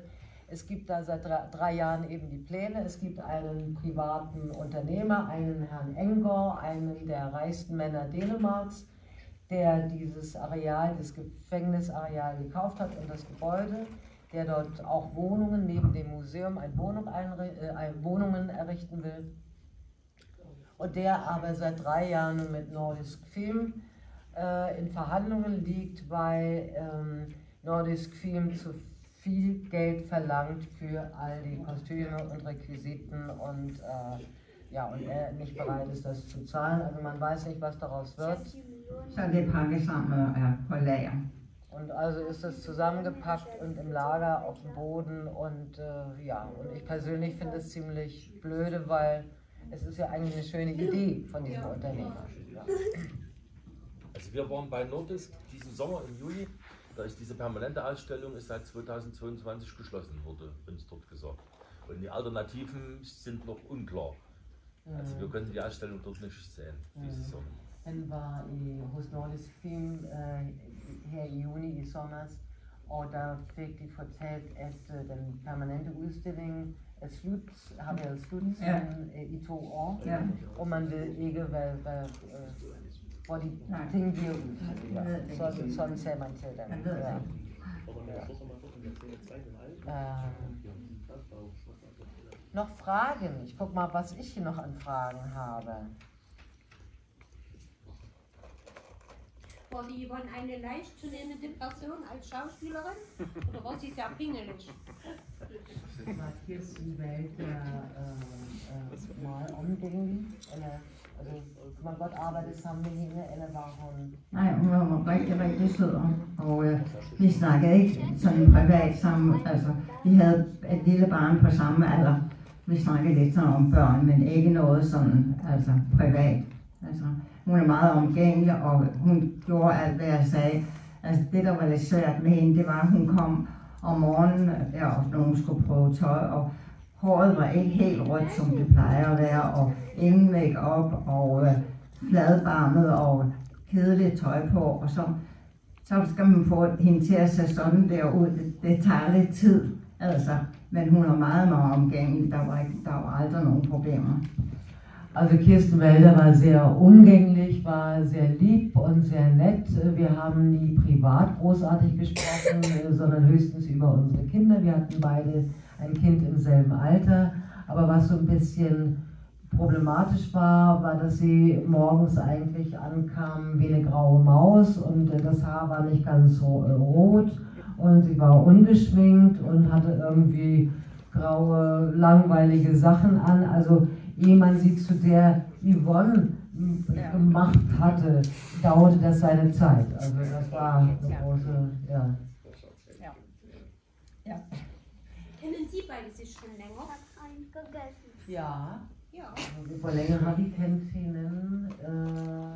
Es gibt da seit drei, drei Jahren eben die Pläne. Es gibt einen privaten Unternehmer, einen Herrn Engor, einen der reichsten Männer Dänemarks, der dieses Areal, das Gefängnisareal gekauft hat und das Gebäude, der dort auch Wohnungen neben dem Museum, ein Wohnung äh, Wohnungen errichten will. Und der aber seit drei Jahren mit Nordisk Film äh, in Verhandlungen liegt, weil ähm, Nordisk Film zu viel Geld verlangt für all die Kostüme und Requisiten und, äh, ja, und er nicht bereit ist, das zu zahlen. Also man weiß nicht, was daraus wird. Lager. Und also ist das zusammengepackt und im Lager auf dem Boden und äh, ja, und ich persönlich finde es ziemlich blöde, weil es ist ja eigentlich eine schöne Idee von diesem Unternehmer. Ja. Also wir waren bei Nordisk diesen Sommer im Juli. Da ist diese permanente Ausstellung ist seit 2022 geschlossen, wurde uns dort gesagt. Und die Alternativen sind noch unklar. Also wir können die Ausstellung dort nicht sehen diese Sommer. Var i, hos Nordisk Film øh, her i juni i sommers, og der fik de fortalt, at den permanente udstilling er slut, har været slut Ja. siden, øh, i to år, Ja. og man ved ikke, hvad, hvad, øh, hvor de Nej. ting bliver ud. Man ved det Sådan, ikke. sådan sagde man til dem. Man ved det ja. ikke. Ähm, noch Fragen? Ich guck mal, was ich hier noch an Fragen habe. War die Yvonne eine leicht zu nehmende Person als Schauspielerin? Oder war sie sehr pingelig? Mathias die Welt äh, äh, mal omgængen, eller altså, man godt arbejde sammen med hende, eller var hun... Nej, hun var rigtig, rigtig sød, og øh, vi snakkede ikke sådan privat sammen. Altså, vi havde et lille barn på samme alder, vi snakkede lidt sådan om børn, men ikke noget sådan altså privat. Altså, hun er meget omgængelig, og hun gjorde alt, hvad jeg sagde. Altså det, der var lidt svært med hende, det var, at hun kom om morgenen, ja, når hun skulle prøve tøj, og håret var ikke helt rødt, som det plejer at være, og ingen make-up, og øh, fladbarmet, og kedeligt tøj på, og så, så skal man få hende til at se sådan der ud. Det, det tager lidt tid, altså. Men hun er meget, meget omgængelig. Der var, ikke, der var aldrig nogen problemer. Also Kirsten Wälder war sehr umgänglich, war sehr lieb und sehr nett. Wir haben nie privat großartig gesprochen, sondern höchstens über unsere Kinder. Wir hatten beide ein Kind im selben Alter. Aber was so ein bisschen problematisch war, war, dass sie morgens eigentlich ankam wie eine graue Maus und das Haar war nicht ganz so rot und sie war ungeschminkt und hatte irgendwie graue, langweilige Sachen an. Also ehe man sie zu der Yvonne gemacht hatte, dauerte das seine Zeit. Also das war eine große, ja. Ja. ja. Kennen Sie beide sich schon länger? Ja. Ja. Altså, Hvor længe har vi kendt hende? Øh,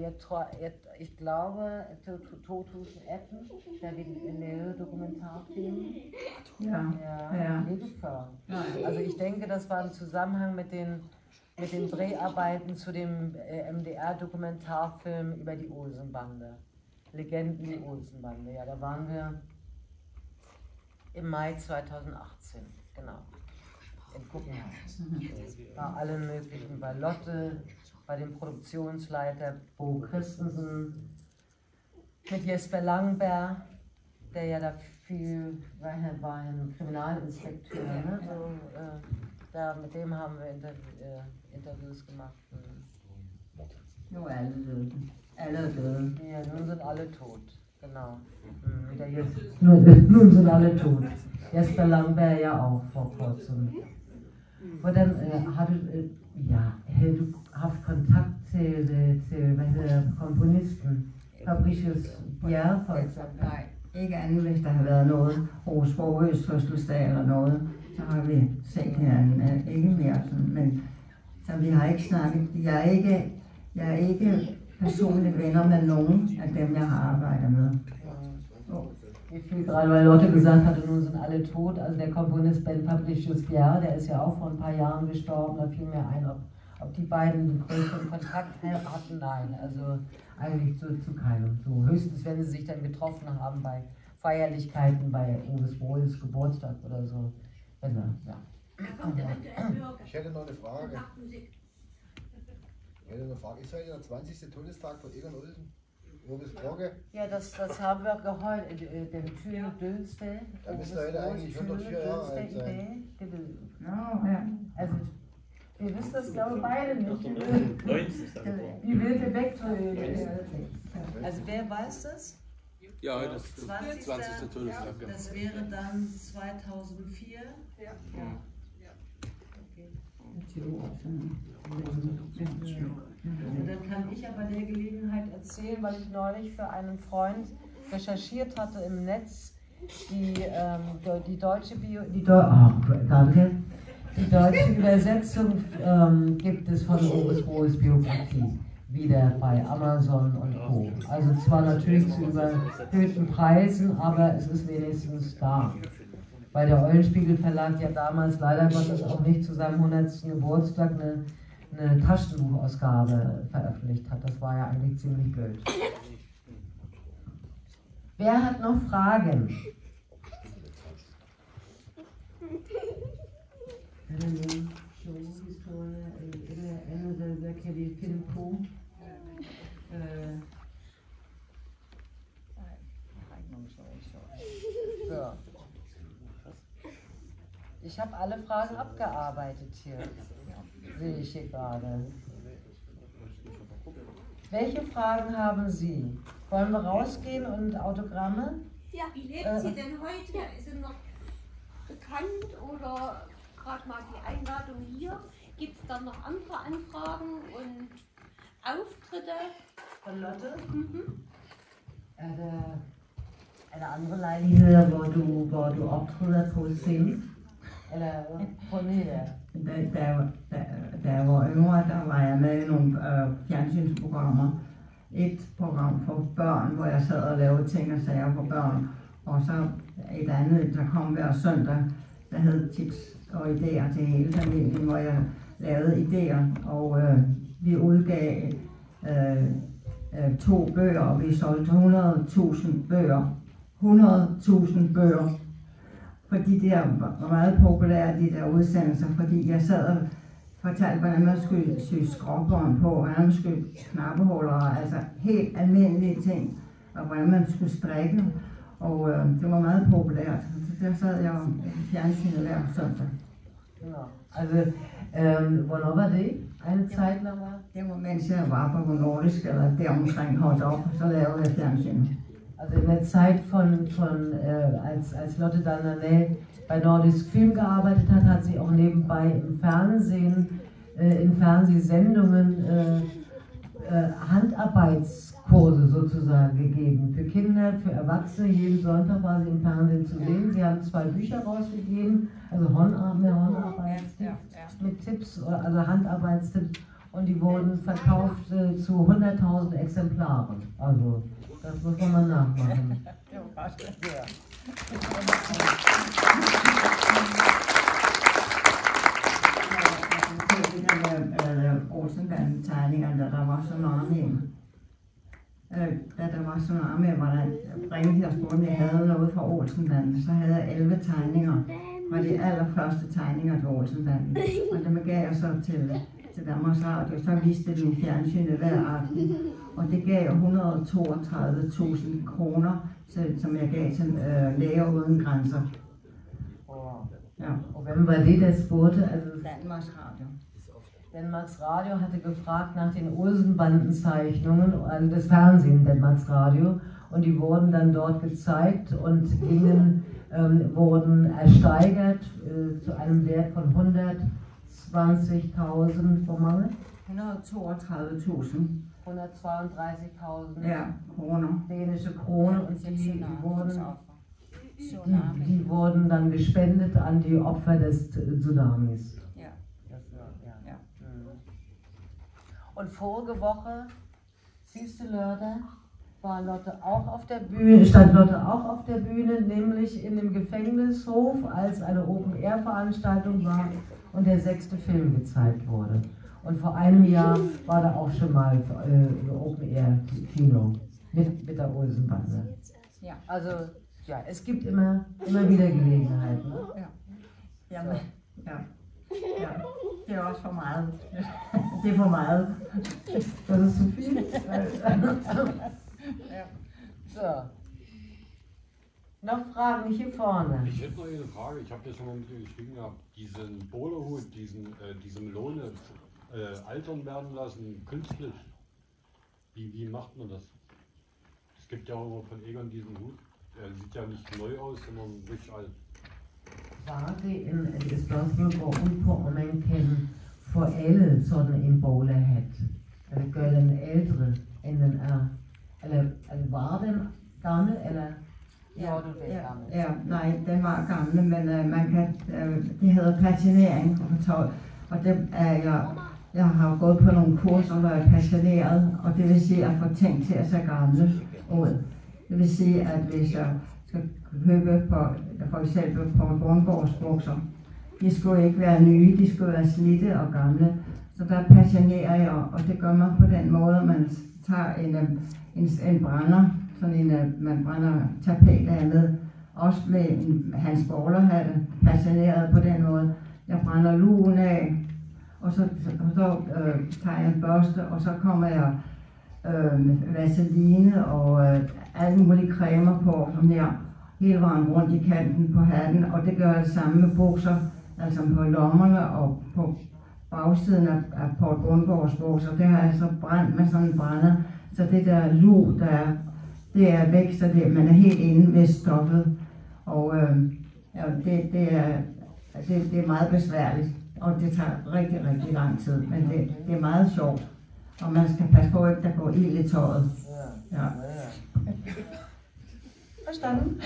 jeg tror, jeg, ich glaube, til 2018, da vi lavede Dokumentarfilm. Ja, Ja, ja. Nein. Also ich denke, das war im Zusammenhang mit den, mit den Dreharbeiten zu dem äh, MDR-Dokumentarfilm über die Olsenbande. Legenden die Olsenbande. Ja, da waren wir im Mai 2018, genau. In Kuppenheim. Bei allen möglichen, bei Lotte, bei dem Produktionsleiter Bo Christensen, mit Jesper Langberg, der ja da viel, war, er war ein Kriminalinspekteur, ne? so, äh, da, mit dem haben wir Interv äh, Interviews gemacht. Er alle. Alle. Ja, nun sind alle tot, genau. Mhm, wieder jetzt. Nun, sind alle tot. Jesper Langberg ja auch vor kurzem. Hvordan øh, har du, øh, ja, har du haft kontakt til, øh, til hvad hedder komponisten Fabricius Bjerre for eksempel? Nej, ikke andet, hvis der har været noget hos Borgøs fødselsdag eller noget, så har vi set hinanden. Øh, Ikke mere sådan, men så vi har ikke snakket. Jeg er ikke, jeg er ikke personligt venner med nogen af dem, jeg har arbejdet med. Wie viel gerade weil Lotte gesagt hatte, nun sind alle tot. Also der Komponist Ben Fabricius Bjerre, der ist ja auch vor ein paar Jahren gestorben. Da fiel mir ein, ob, ob die beiden einen größeren Kontakt hatten. Nein, also eigentlich zu, zu keinem. So höchstens, wenn sie sich dann getroffen haben bei Feierlichkeiten, bei Uwes Bohls Geburtstag oder so. Wenn er, ja. Ich hätte noch eine Frage. Ich hätte eine Frage. Ist heute der 20. Todestag von Egon Olsen? Urbis Glocke? Ja, das, das haben wir geheult, äh, den Tüne Dülste. Da müsste er eigentlich 104 Jahre alt sein. gewesen. Ja, ja. Also, wir wissen das glaube ich beide nicht. 90 ist er geboren. Wie wilde Vektor. Also wer weiß das? Ja, heute ist 20. 20. Todestag. genau. Das wäre dann 2004. Ja. Und dann kann ich aber der Gelegenheit erzählen, weil ich neulich für einen Freund recherchiert hatte im Netz, die, ähm, die deutsche Bio, die, Deu Ach, danke. Die deutsche Übersetzung ähm, gibt es von Boris Bohls Biografie wieder bei Amazon und Co. Also zwar natürlich zu überhöhten Preisen, aber es ist wenigstens da. Weil der Eulenspiegel Verlag ja damals leider Gottes auch nicht zu seinem 100. Geburtstag eine, eine Taschenbuchausgabe veröffentlicht hat. Das war ja eigentlich ziemlich blöd. Wer hat noch Fragen? Ich habe alle Fragen abgearbeitet hier. Sehe ich hier gerade. Welche Fragen haben Sie? Wollen wir rausgehen und Autogramme? Ja, wie lebt Äh, sie denn heute? Ist sie noch bekannt oder gerade mal die Einladung hier? Gibt es dann noch andere Anfragen und Auftritte? Von Lotte? Mhm. Er der, er der andre lejligheder, hvor du, hvor du optræder på scenen. prøv lige neder. Da, da, da, da jeg var yngre, der var jeg med i nogle øh, fjernsynsprogrammer. Et program for børn, hvor jeg sad og lavede ting og sager for børn. Og så et andet, der kom hver søndag, der hed tips og idéer til hele familien, hvor jeg lavede idéer. Og øh, vi udgav øh, øh, to bøger, og vi solgte 100.000 bøger. 100.000 bøger fordi det er- var meget populære, de der udsendelser, fordi jeg sad og fortalte, hvordan man skulle sy skråbånd på, hvordan man skulle knappehuller, altså helt almindelige ting, og hvordan man skulle strikke, og øh, det var meget populært. Så der sad jeg i fjernsynet hver søndag. Genau. Also, ähm, hvornår var det? Zeit lang war? Det var mens jeg var på nordisk, eller der omkring holdt op, så lavede jeg fjernsyn. Also in der Zeit von, von äh, als, als Lotte Dananel bei Nordisk Film gearbeitet hat, hat sie auch nebenbei im Fernsehen, äh, in Fernsehsendungen äh, äh, Handarbeitskurse sozusagen gegeben. Für Kinder, für Erwachsene. Jeden Sonntag war sie im Fernsehen zu sehen. Sie haben zwei Bücher rausgegeben, also Hornarbeit, mehr Hornarbeitstipps mit Tipps, äh, also Handarbeitstipps. Und die wurden verkauft äh, zu 100.000 Exemplaren. Also, das muss man mal nachmachen. Olsenbanden-tegningerne, da der var tsunami. Da der var tsunami, var der ringede jeg og spurgte, om jeg havde noget fra Olsenbanden. Så havde jeg 11 tegninger fra de allerførste tegninger til Olsenbanden. Og dem gav jeg så til, til Danmarks Radio. Så viste det i fjernsynet hver aften. Og det gav 132.000 kroner, som jeg gav til øh, Læger Uden Grænser. Ja. Und wenn war det, der spurgte, also Danmarks Radio. Danmarks Radio hatte gefragt nach den Olsenbandenzeichnungen, also das Fernsehen Danmarks Radio, und die wurden dann dort gezeigt und gingen, ähm, wurden ersteigert äh, zu einem Wert von 120.000, wo mange? 132.000 132.000 ja, kroner. dänische Kronen und die wurden, die, die wurden dann gespendet an die Opfer des Tsunamis. Ja. Das war, ja. Ja. Mhm. Und vorige Woche, siehste Lörder, war Lotte auch auf der Bühne, stand Lotte auch auf der Bühne, nämlich in dem Gefängnishof, als eine Open-Air-Veranstaltung war und der sechste Film gezeigt wurde. Und vor einem Jahr war da auch schon mal äh, Open-Air-Kino mit, mit der Olsenbande. Ja. Also, ja, es gibt immer, immer wieder Gelegenheiten. Ne? Ja. Jamen, ja. ja. Det er også for meget. Det er for meget. Das ist zu viel. *laughs* Ja. So. Noch Fragen hier vorne. Ich hätte noch eine Frage. Ich habe das schon mal mit dir geschrieben gehabt. Diesen Bowlerhut, diesen, äh, diese Melone äh, altern werden lassen, künstlich. Wie, wie macht man das? Es gibt ja auch immer von Egon diesen Hut. Der sieht ja nicht neu aus, sondern richtig alt. Var det en et spørgsmål går ud på, om man kan forælde sådan en bowlerhat? Eller gøre den ældre, end den er? Eller, eller var den gammel, eller Ja, gammel? ja, nej, den var gamle, men øh, man kan, øh, det hedder patinering på tøj, og det er jeg, jeg har gået på nogle kurser, hvor jeg er passioneret, og det vil sige at få ting til at se gamle ud. Det vil sige, at hvis jeg skal købe på, for eksempel på Bornborgs bukser, de skulle ikke være nye, de skulle være slidte og gamle. Så der passionerer jeg, og det gør man på den måde, at man tager en, øh, en, en brænder, sådan en, øh, man brænder tapet af med, også med en, hans bowlerhatte, passioneret på den måde. Jeg brænder lugen af, og så, så, så øh, tager jeg en børste, og så kommer jeg øh, med vaseline og øh, alle mulige cremer på, som her hele vejen rundt i kanten på hatten, og det gør jeg det samme med bukser, altså på lommerne og på bagsiden af, af Paul Bundgaards bukser, det har jeg så brændt med sådan en brænder, så det der lug, der er, det er væk, så det, man er helt inde ved stoffet, og øh, ja, det, det, er, det, det er meget besværligt, og det tager rigtig, rigtig lang tid, men det, det er meget sjovt, og man skal passe på, at der går ild i tøjet. Ja. Verstanden?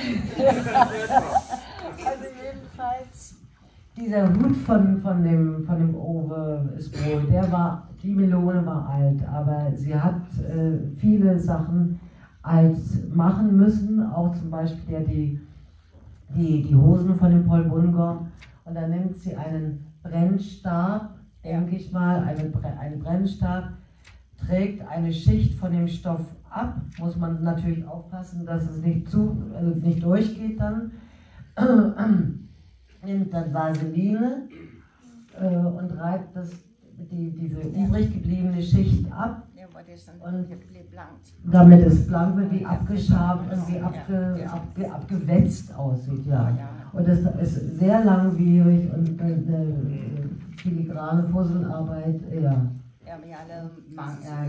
also jedenfalls, dieser Hut von, von dem, von dem Ove Sproul, der war, die Melone war alt, aber sie hat äh, viele Sachen alt machen müssen, auch zum Beispiel ja die, die, die Hosen von dem Paul Bungor. Und da nimmt sie einen Brennstab, denke ich mal, einen, einen Brennstab, trägt eine Schicht von dem Stoff ab, muss man natürlich aufpassen, dass es nicht, zu, also nicht durchgeht dann. *clears throat* nimmt dann Vaseline äh, und reibt das, die, diese übrig gebliebene Schicht ab. Und damit es blank wird, wie abgeschabt und wie abge, abge, abgewetzt aussieht. Ja. Und das ist sehr langwierig und eine filigrane Fusselarbeit. Ja.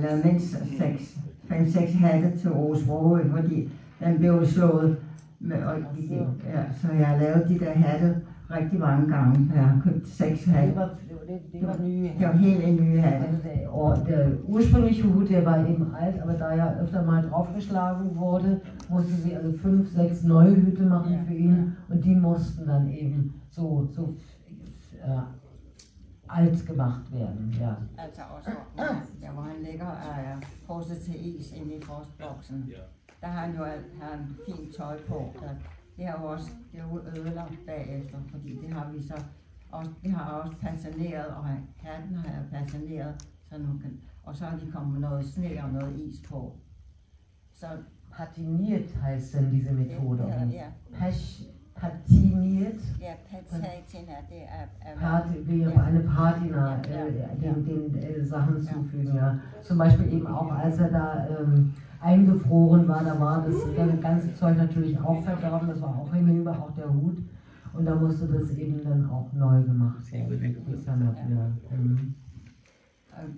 Lavet mindst seks, fem, seks hatte til Broge, fordi den blev slået med, og, ja, så jeg lavet de der hatte rigtig mange gange. Jeg har købt seks hatte. Det var, det, det var nye. Det var helt en nye. Also der, oh, der ursprüngliche Hut, der war eben alt, aber da ja öfter mal draufgeschlagen wurde, musste sie also fünf, sechs neue Hüte machen für ihn und die mussten dann eben so, so äh, alt gemacht werden. Ja. Altså også, der hvor han ligger og er frosset til is inde i frostboksen. Der har han jo har han fint tøj på. Og det har jo også det er jo ødelagt bagefter, fordi det har vi så også, det har også passioneret, og hatten har jeg passioneret, så nu kan, og så har de kommet noget sne og noget is på. Så Patiniert heißt denn diese Methode? Ja, ja. Pasch, patiniert? Ja, Patina, det er... er Party, wie auf eine Patina äh, den, den äh, Sachen zufügen. Ja. Zum Beispiel eben auch, als er da ähm, eingefroren war, da war das ganze Zeug natürlich auch verdorben, das war auch hinüber, auch der Hut. Und da musste das eben dann auch neu gemacht werden. Ja. Mhm.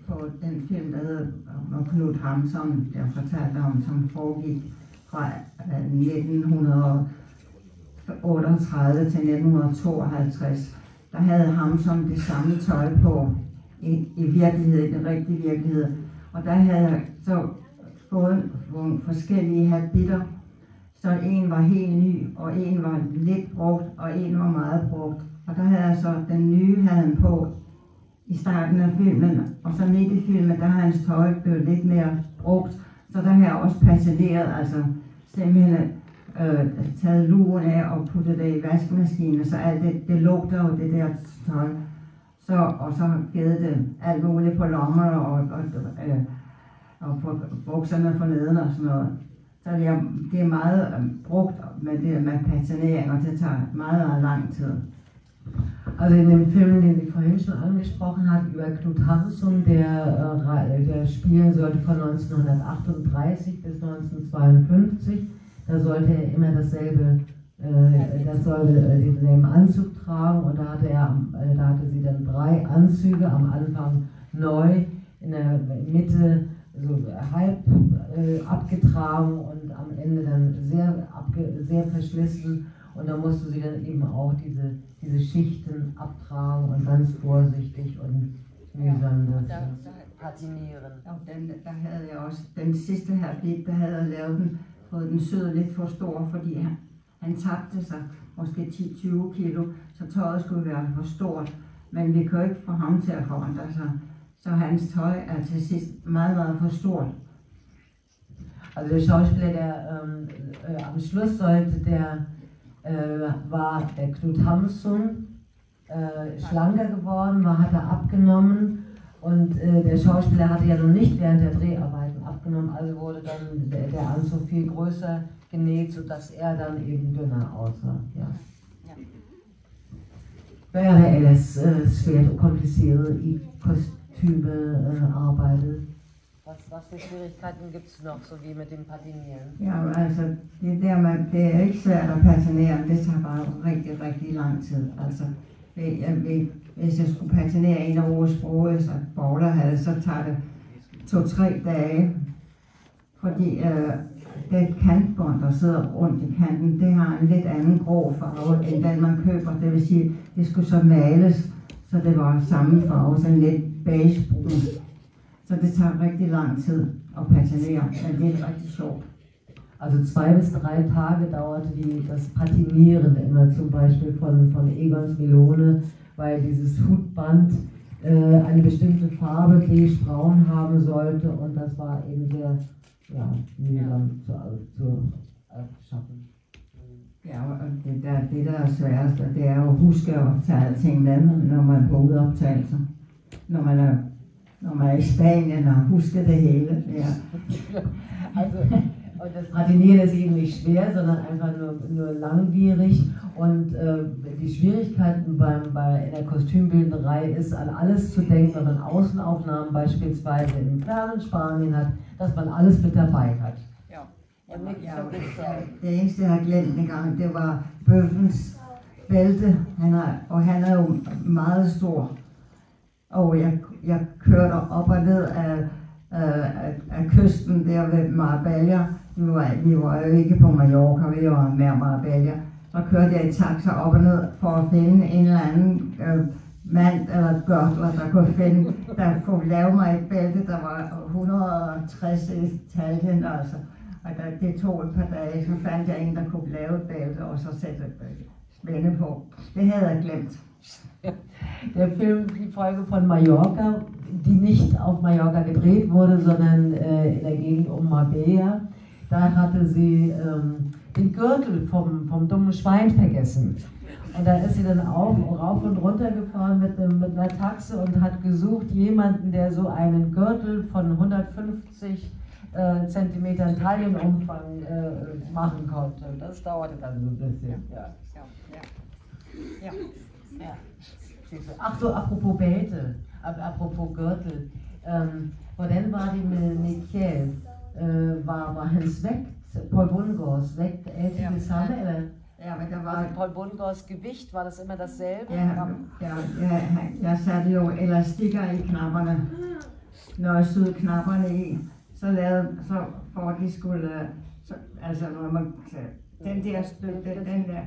På den film, der hedder om Knud Hamsun, der fortalte om, som foregik fra 1938 til 1952, der havde Hamsun det samme tøj på i, i virkeligheden, i den rigtige virkelighed. Og der havde så fået nogle forskellige habiter. Så en var helt ny, og en var lidt brugt, og en var meget brugt. Og der havde jeg så, den nye havde han på i starten af filmen, og så midt i filmen, der har hans tøj blevet lidt mere brugt. Så der har jeg også passioneret, altså simpelthen øh, taget luren af og puttet det i vaskemaskinen, så alt det, det lugter jo det der tøj. Så, og så givet det alt muligt på lommer og, og, øh, og på bukserne for neden og sådan noget. Så det er, det er meget øh, brugt med det med patinering, og det tager meget, meget lang tid. Also in dem Film, den Sie vorhin schon angesprochen hat, über Knut Hamsun, der, der spielen sollte von 1938 bis 1952, da sollte er immer dasselbe, das sollte denselben Anzug tragen und da hatte, er, da hatte sie dann drei Anzüge, am Anfang neu, in der Mitte so halb äh, abgetragen und am Ende dann sehr, abge, sehr verschlissen und da musste sie dann eben auch diese, diese Schichten abtragen und ganz vorsichtig und mühsam das der, der, patinieren. Og den, der havde jeg også, den sidste her blik, der havde jeg lavet den, fået den sød lidt for stor, fordi han, han tabte sig måske 10-20 kilo, så tøjet skulle være for stort. Men vi kan jo ikke få ham til at forandre sig. Så hans tøj er til sidst meget, meget for stort. Also der Schauspieler, der ähm, äh, am Schluss sollte der äh, war der Knut Hamsun äh, schlanker geworden, war, hat er abgenommen und der Schauspieler hatte ja noch nicht während der Dreharbeiten abgenommen, also wurde dann der, der Anzug viel größer genäht, sodass er dann eben dünner aussah. Ja. Wäre ellers äh, svært å komplisere i kostymearbeidet. Was, was für Schwierigkeiten gibt es noch, so wie mit dem Patinieren? Ja, altså, det der med, det er ikke svært at patinere, det tager bare rigtig, rigtig lang tid. Altså, jeg, hvis jeg skulle patinere en af vores sprog, så bowler havde, så tager det to-tre dage. Fordi øh, det kantbånd, der sidder rundt i kanten, det har en lidt anden grå farve, end den man køber. Det vil sige, det skulle så males, så det var samme farve, sådan lidt beigebrun. Så det tager rigtig lang tid at patinere, men det er rigtig sjovt. Also zwei bis drei Tage dauerte die, das Patinieren immer zum Beispiel von, von Egons Melone weil dieses Hutband äh, eine bestimmte Farbe, beige braun haben sollte und das war eben sehr ja, mühsam zu, zu schaffen. Ja, og det der, det der er sværest, det er jo at huske at tage alting med, når man er på udoptagelser. Når man er, når man er i Spanien og huske det hele. Ja. *laughs* also, und das Radinieren ist eben nicht schwer, sondern einfach nur, nur langwierig. Und äh, die Schwierigkeiten beim, bei, in der Kostümbildnerei ist, an alles zu denken, wenn man Außenaufnahmen beispielsweise in fernen Spanien hat, dass man alles mit dabei hat. Ja. Ja, det eneste, jeg har glemt en gang, det var bøffens bælte, han er, og han er jo meget stor. Og jeg, jeg kørte op og ned af, øh, af, af kysten der ved Marbella. Vi var, vi var jo ikke på Mallorca, vi var mere Marbella. Så kørte jeg i taxa op og ned for at finde en eller anden øh, mand eller gørtler, der kunne finde, der kunne lave mig et bælte, der var 160 i taljen, altså. Og der, det tog et par dage, så fandt jeg en, der kunne lave et bælte, og så sætte øh, spænde på. Det havde jeg glemt. *laughs* Der Film Die Folge von Mallorca, die nicht auf Mallorca gedreht wurde, sondern äh, in der Gegend um Marbella, da hatte sie ähm, den Gürtel vom, vom dummen Schwein vergessen. Und da ist sie dann auf, rauf und runter gefahren mit, einem, mit einer Taxe und hat gesucht jemanden, der so einen Gürtel von 150 äh, Zentimetern Taillenumfang äh, machen konnte. Das dauerte dann so ein bisschen. Ja, ja, ja. ja. Ach so, apropos Bälte, apropos Gürtel. Ähm, hvordan var det med Michael? Äh, var, var hans vægt, Paul Bundgaards vægt, altid ja. det samme, eller? Ja, men der var... Paul Bundgaards Gewicht, war das immer dasselbe? Ja, ja, ja, jeg satte jo elastikker i knapperne. Når jeg syede knapperne i, så lavede, så for at de skulle, så, altså når man, den der stykke, den der,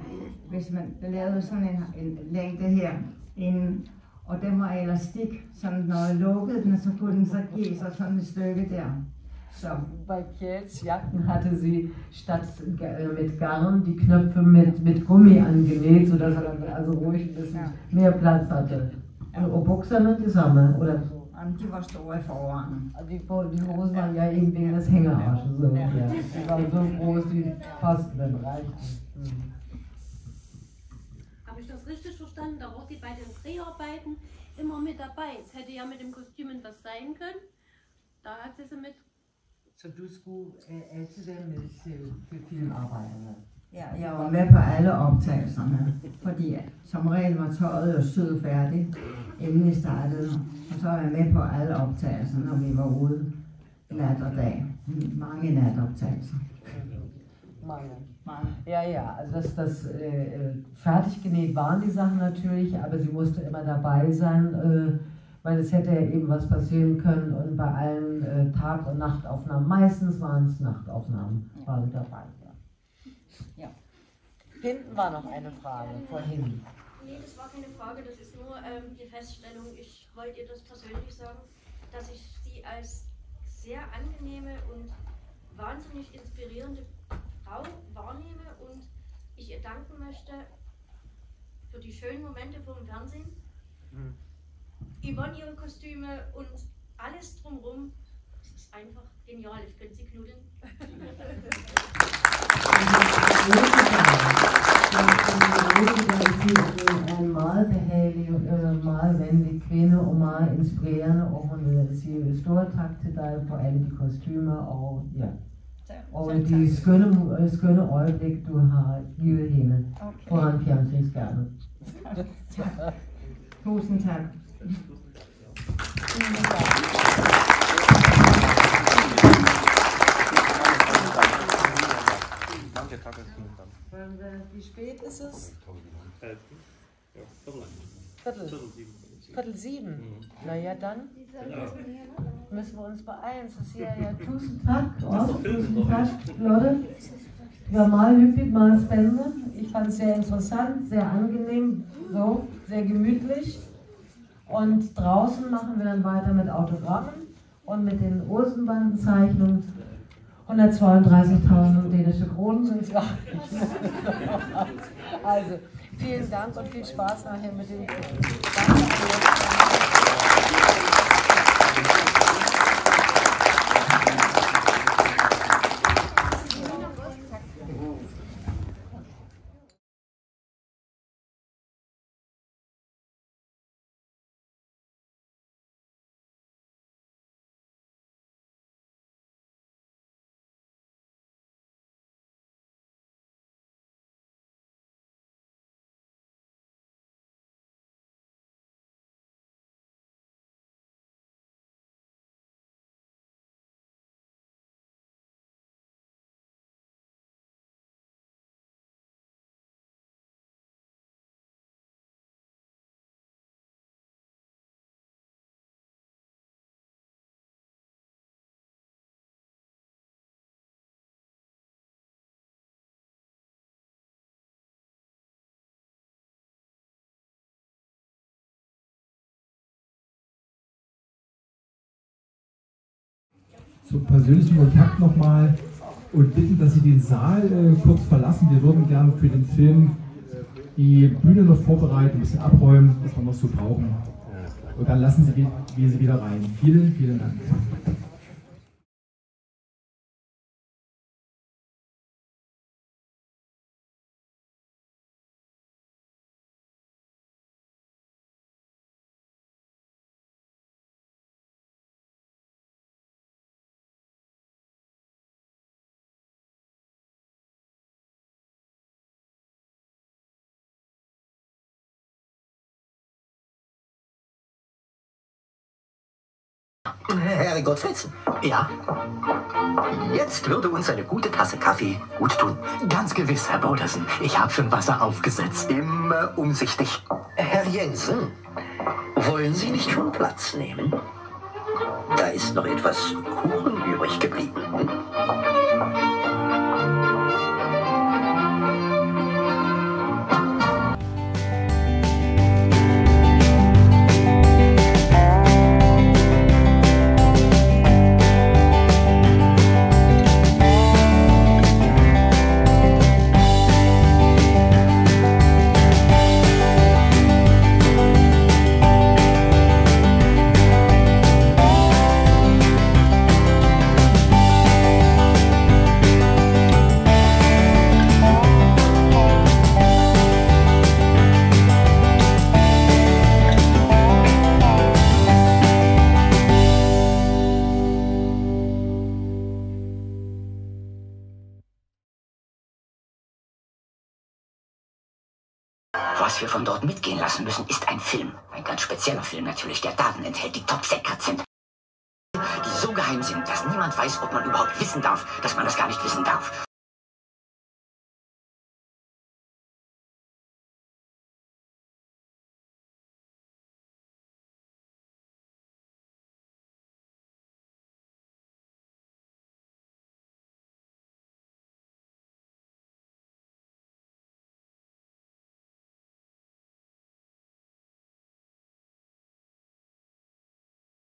hvis man lavede sådan en, en længde her inden, og den var elastik, så når jeg lukkede den, så kunne den så give sig sådan et stykke der. So. Bei Kjells Jacken hatte sie statt mit Garn die Knöpfe mit, mit Gummi angenäht, sodass er also ruhig ein bisschen mehr Platz hatte. Und ja. Buchserne zusammen, oder so? die i forvejen. Og de, die Hosen waren ja eben wegen des Hängearsches. So. Ja. Ja. Die waren so groß, die passten dann rein. Mhm. Habe ich das richtig verstanden? Da war sie bei den Dreharbeiten immer mit dabei. Es hätte ja mit dem Kostüm was sein können. Da hat sie sie mit. Så du skulle øh, altid være med til, til filmarbejderne? Ja, jeg var med på alle optagelserne, fordi som regel var tøjet jo syet færdigt, inden vi startede. Og så var jeg med på alle optagelserne, når vi var ude nat og dag. Mange natoptagelser. Mange. Ja, ja, also das, das äh, fertig genäht waren die Sachen natürlich, aber sie musste immer dabei sein, äh, weil es hätte ja eben was passieren können und bei allen äh, Tag- und Nachtaufnahmen, meistens waren es Nachtaufnahmen, war sie dabei. Ja. Hinten war noch eine Frage, vorhin. Nee, das war keine Frage, das ist nur ähm, die Feststellung. Ich wollte ihr das persönlich sagen, dass ich sie als sehr angenehme und wahnsinnig inspirierende Frau wahrnehme und ich ihr danken möchte für die schönen Momente vor dem Fernsehen. Mhm. Yvonne ihre Kostüme und alles drumherum. Es ist einfach genial. Ich könnte sie knuddeln. *laughs* inspirerende, og hun vil sige stor tak til dig for alle de kostymer og, ja, og de skønne, øh, skønne øjeblik, du har givet hende okay. foran fjernsynsskærmen. Tusind tak. Wie spät ist es? Viertel. Viertel sieben. Mhm. Naja, dann müssen wir uns beeilen. Es ist ja, ja Tack. Tusen Tack, Leute. Ja, mal hyppig, mal spende. Ich fand es sehr interessant, sehr angenehm, so, sehr gemütlich. Und draußen machen wir dann weiter mit Autogrammen und mit den Ursenbandenzeichnungen 132.000 dänische Kronen sind es gar nicht. *laughs* Also, Vielen Dank und viel Spaß nachher mit den. Zum persönlichen Kontakt nochmal und bitten, dass Sie den Saal äh, kurz verlassen. Wir würden gerne für den Film die Bühne noch vorbereiten, ein bisschen abräumen, was wir noch so brauchen. Und dann lassen Sie wir sie wieder rein. Vielen, vielen Dank. Herrgott Fritz. Ja? Jetzt würde uns eine gute Tasse Kaffee gut tun. Ganz gewiss, Herr Brodersen. Ich habe schon Wasser aufgesetzt. Immer umsichtig. Herr Jensen, wollen Sie nicht schon Platz nehmen? Da ist noch etwas Kuchen übrig geblieben. Was wir von dort mitgehen lassen müssen, ist ein Film. Ein ganz spezieller Film natürlich, der Daten enthält, die top secret sind. Die so geheim sind, dass niemand weiß, ob man überhaupt wissen darf, dass man das gar nicht wissen darf.